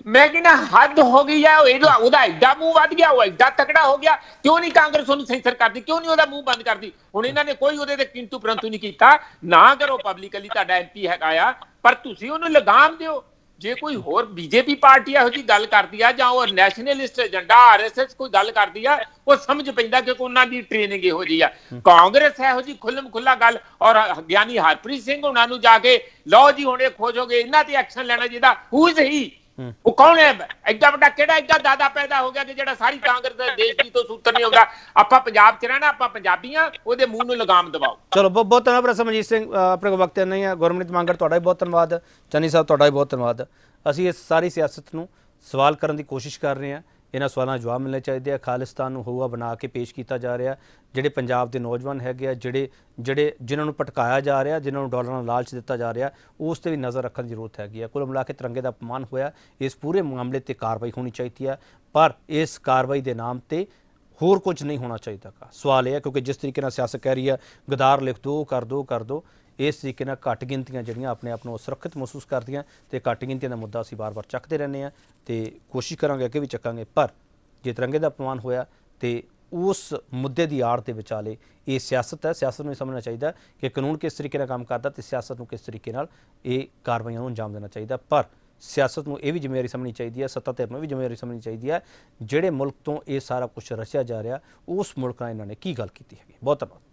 ਮੈਂ ਕਹਿੰਦਾ ਹੱਦ ਹੋ ਗਈ ਆ ਇਹਦਾ ਉਹਦਾ ਐਡਾ ਮੂੰਹ ਵੱਧ ਗਿਆ ਉਹ ਐਡਾ ਤਕੜਾ ਹੋ ਗਿਆ ਕਿਉਂ ਨਹੀਂ ਕਾਂਗਰਸ ਉਹਨੂੰ ਸੈਂਸਰ ਕਰਦੀ ਕਿਉਂ ਨਹੀਂ ਉਹਦਾ ਮੂੰਹ ਬੰਦ ਕਰਦੀ ਹੁਣ ਇਹਨਾਂ ਨੇ ਕੋਈ ਉਹਦੇ ਤੇ ਕਿੰਤੂ ਪ੍ਰੰਤੂ ਨਹੀਂ ਕੀਤਾ ਨਾ ਕਰੋ ਪਬਲਿਕਲੀ ਤੁਹਾਡਾ ਐਮਪੀ ਹੈਗਾ ਆ ਪਰ ਤੁਸੀਂ ਉਹਨੂੰ ਲਗਾਮ ਦਿਓ ਜੇ ਕੋਈ ਹੋਰ ਬੀਜੇਪੀ ਪਾਰਟੀ ਇਹੋ ਜੀ ਗੱਲ ਕਰਦੀ ਆ ਜਾਂ ਉਹ ਨੈਸ਼ਨਲਿਸਟ ਏਜੰਡਾ ਆਰਐਸਐਸ ਕੋਈ ਗੱਲ ਕਰਦੀ ਆ ਉਹ ਸਮਝ ਪੈਂਦਾ ਕਿ ਉਹਨਾਂ ਦੀ ਟ੍ਰੇਨਿੰਗ ਇਹੋ ਜੀ ਆ ਕਾਂਗਰਸ ਇਹੋ ਜੀ ਖੁੱਲਮ ਖੁੱਲਾ ਗੱਲ ਔਰ ਗਿਆਨੀ ਹਰਪ੍ਰੀਤ ਸਿੰਘ ਉਹਨਾਂ ਨੂੰ ਜਾ ਕੇ ਲਓ ਜੀ ਹੁਣੇ ਖੋਜੋਗੇ ਇਹਨਾਂ ਤੇ ਐਕਸ਼ਨ ਲੈਣਾ ਚਾਹੀਦਾ ਹੂ ਇਜ਼ ਹੀ ਉਹ ਕੌਣ ਹੈ? ਐਡਾ ਵੱਡਾ ਕਿਹੜਾ ਐਡਾ ਦਾਦਾ ਪੈਦਾ ਹੋ ਗਿਆ ਕਿ ਜਿਹੜਾ ਸਾਰੀ ਕਾਂਗਰਸ ਦੇ ਦੇਸ਼ ਦੀ ਤੋਂ ਸੂਤਰ ਨਹੀਂ ਆਉਂਦਾ? ਆਪਾਂ ਪੰਜਾਬ 'ਚ ਰਹਿਣਾ, ਆਪਾਂ ਪੰਜਾਬੀਆਂ, ਉਹਦੇ ਮੂੰਹ ਨੂੰ ਲਗਾਮ ਦਿਵਾਓ ਚਲੋ ਬਹੁਤ ਬਹੁਤ ਧੰਨਵਾਦ ਪ੍ਰੋਫੈਸਰ ਮਨਜੀਤ ਸਿੰਘ ਆਪਣੇ ਕੋਲ ਵਕਤ ਨਹੀਂ ਹੈ ਗੁਰਮਨਿਤ ਮੰਗੜ ਤੁਹਾਡਾ ਵੀ ਬਹੁਤ ਧੰਨਵਾਦ। ਚੰਨੀ ਸਾਹਿਬ, ਤੁਹਾਡਾ ਵੀ ਬਹੁਤ ਧੰਨਵਾਦ। ਅਸੀਂ ਇਸ ਸਾਰੀ ਸਿਆਸਤ ਨੂੰ ਸਵਾਲ ਕਰਨ ਦੀ ਕੋਸ਼ਿਸ਼ ਕਰ ਰਹੇ ਹਾਂ। ਇਹਨਾਂ ਸਵਾਲਾਂ ਦੇ ਜਵਾਬ ਮਿਲਣੇ ਚਾਹੀਦੇ ਆ। ਖਾਲਿਸਤਾਨ ਨੂੰ ਹਊਆ ਬਣਾ ਕੇ ਪੇਸ਼ ਕੀਤਾ ਜਾ ਰਿਹਾ। ਜਿਹੜੇ ਪੰਜਾਬ ਦੇ ਨੌਜਵਾਨ ਹੈਗੇ ਆ, ਜਿਹੜੇ ਜਿਹੜੇ, ਜਿਨ੍ਹਾਂ ਨੂੰ ਭਟਕਾਇਆ ਜਾ ਰਿਹਾ, ਜਿਨ੍ਹਾਂ ਨੂੰ ਡਾਲਰਾਂ ਦਾ ਲਾਲਚ ਦਿੱਤਾ ਜਾ ਰਿਹਾ, ਉਸ ਤੇ ਵੀ ਨਜ਼ਰ ਰੱਖਣ ਦੀ ਜ਼ਰੂਰਤ ਹੈਗੀ ਆ। ਕੁੱਲ ਮਿਲਾ ਕੇ ਤਿਰੰਗੇ ਦਾ ਅਪਮਾਨ ਹੋਇਆ। ਇਸ ਪੂਰੇ ਮਾਮਲੇ ਤੇ ਕਾਰਵਾਈ ਹੋਣੀ ਚਾਹੀਦੀ ਹੈ ਪਰ ਇਸ ਕਾਰਵਾਈ ਦੇ ਨਾਮ ਤੇ ਹੋਰ ਕੁਝ ਨਹੀਂ ਹੋਣਾ ਚਾਹੀਦਾ। ਕਾ ਸਵਾਲ ਇਹ ਹੈ ਕਿਉਂਕਿ ਜਿਸ ਤਰੀਕੇ ਨਾਲ ਸਿਆਸਤ ਕਹਿ ਰਹੀ ਹੈ ਗਦਾਰ ਲਿਖ ਦੋ, ਕਰ ਦੋ ਕਰ ਦੋ। ਇਸ ਤਰੀਕੇ ਨਾਲ ਘੱਟ ਗਿਣਤੀਆਂ ਜਿਹੜੀਆਂ ਆਪਣੇ ਆਪ ਨੂੰ ਸੁਰੱਖਿਅਤ ਮਹਿਸੂਸ ਕਰਦੀਆਂ ਤੇ ਘੱਟ ਗਿਣਤੀਆਂ ਦਾ ਮੁੱਦਾ ਅਸੀਂ ਵਾਰ ਵਾਰ ਚੱਕਦੇ ਰਹਿੰਦੇ ਆ ਤੇ ਕੋਸ਼ਿਸ਼ ਕਰਾਂਗੇ ਅੱਗੇ ਵੀ ਚੱਕਾਂਗੇ। ਪਰ ਜੇ ਤਿਰੰਗੇ ਦਾ ਅਪਮਾਨ ਹੋਇਆ ਤੇ ਉਸ ਮੁੱਦੇ ਦੀ ਆੜ ਦੇ ਵਿਚਾਲੇ ਇਹ ਸਿਆਸਤ ਹੈ, ਸਿਆਸਤ ਨੂੰ ਇਹ ਸਮਝਣਾ ਚਾਹੀਦਾ ਕਿ ਕਾਨੂੰਨ ਕਿਸ ਤਰੀਕੇ ਨਾਲ ਕੰਮ ਕਰਦਾ ਤੇ ਸਿਆਸਤ ਨੂੰ ਕਿਸ ਤਰੀਕੇ ਨਾਲ ਇਹ ਕਾਰਵਾਈਆਂ ਨੂੰ ਅੰਜਾਮ ਦੇਣਾ ਚਾਹੀਦਾ। ਪਰ ਸਿਆਸਤ ਨੂੰ ਇਹ ਵੀ ਜ਼ਿੰਮੇਵਾਰੀ ਸਮਝਣੀ ਚਾਹੀਦੀ ਹੈ, ਸੱਤਾ ਧਿਰ ਨੂੰ ਵੀ ਜ਼ਿੰਮੇਵਾਰੀ ਸਮਝਣੀ ਚਾਹੀਦੀ ਹੈ, ਜਿਹੜੇ ਮੁਲਕ ਤੋਂ ਇਹ ਸਾਰਾ ਕੁਝ ਰਚਿਆ ਜਾ ਰਿਹਾ, ਉਸ ਮੁਲਕ ਨਾਲ ਇਹਨਾਂ ਨੇ ਕੀ ਗੱਲ ਕੀਤੀ ਹੈਗੀ ਬਹੁਤ ਧੰਨਵਾਦ।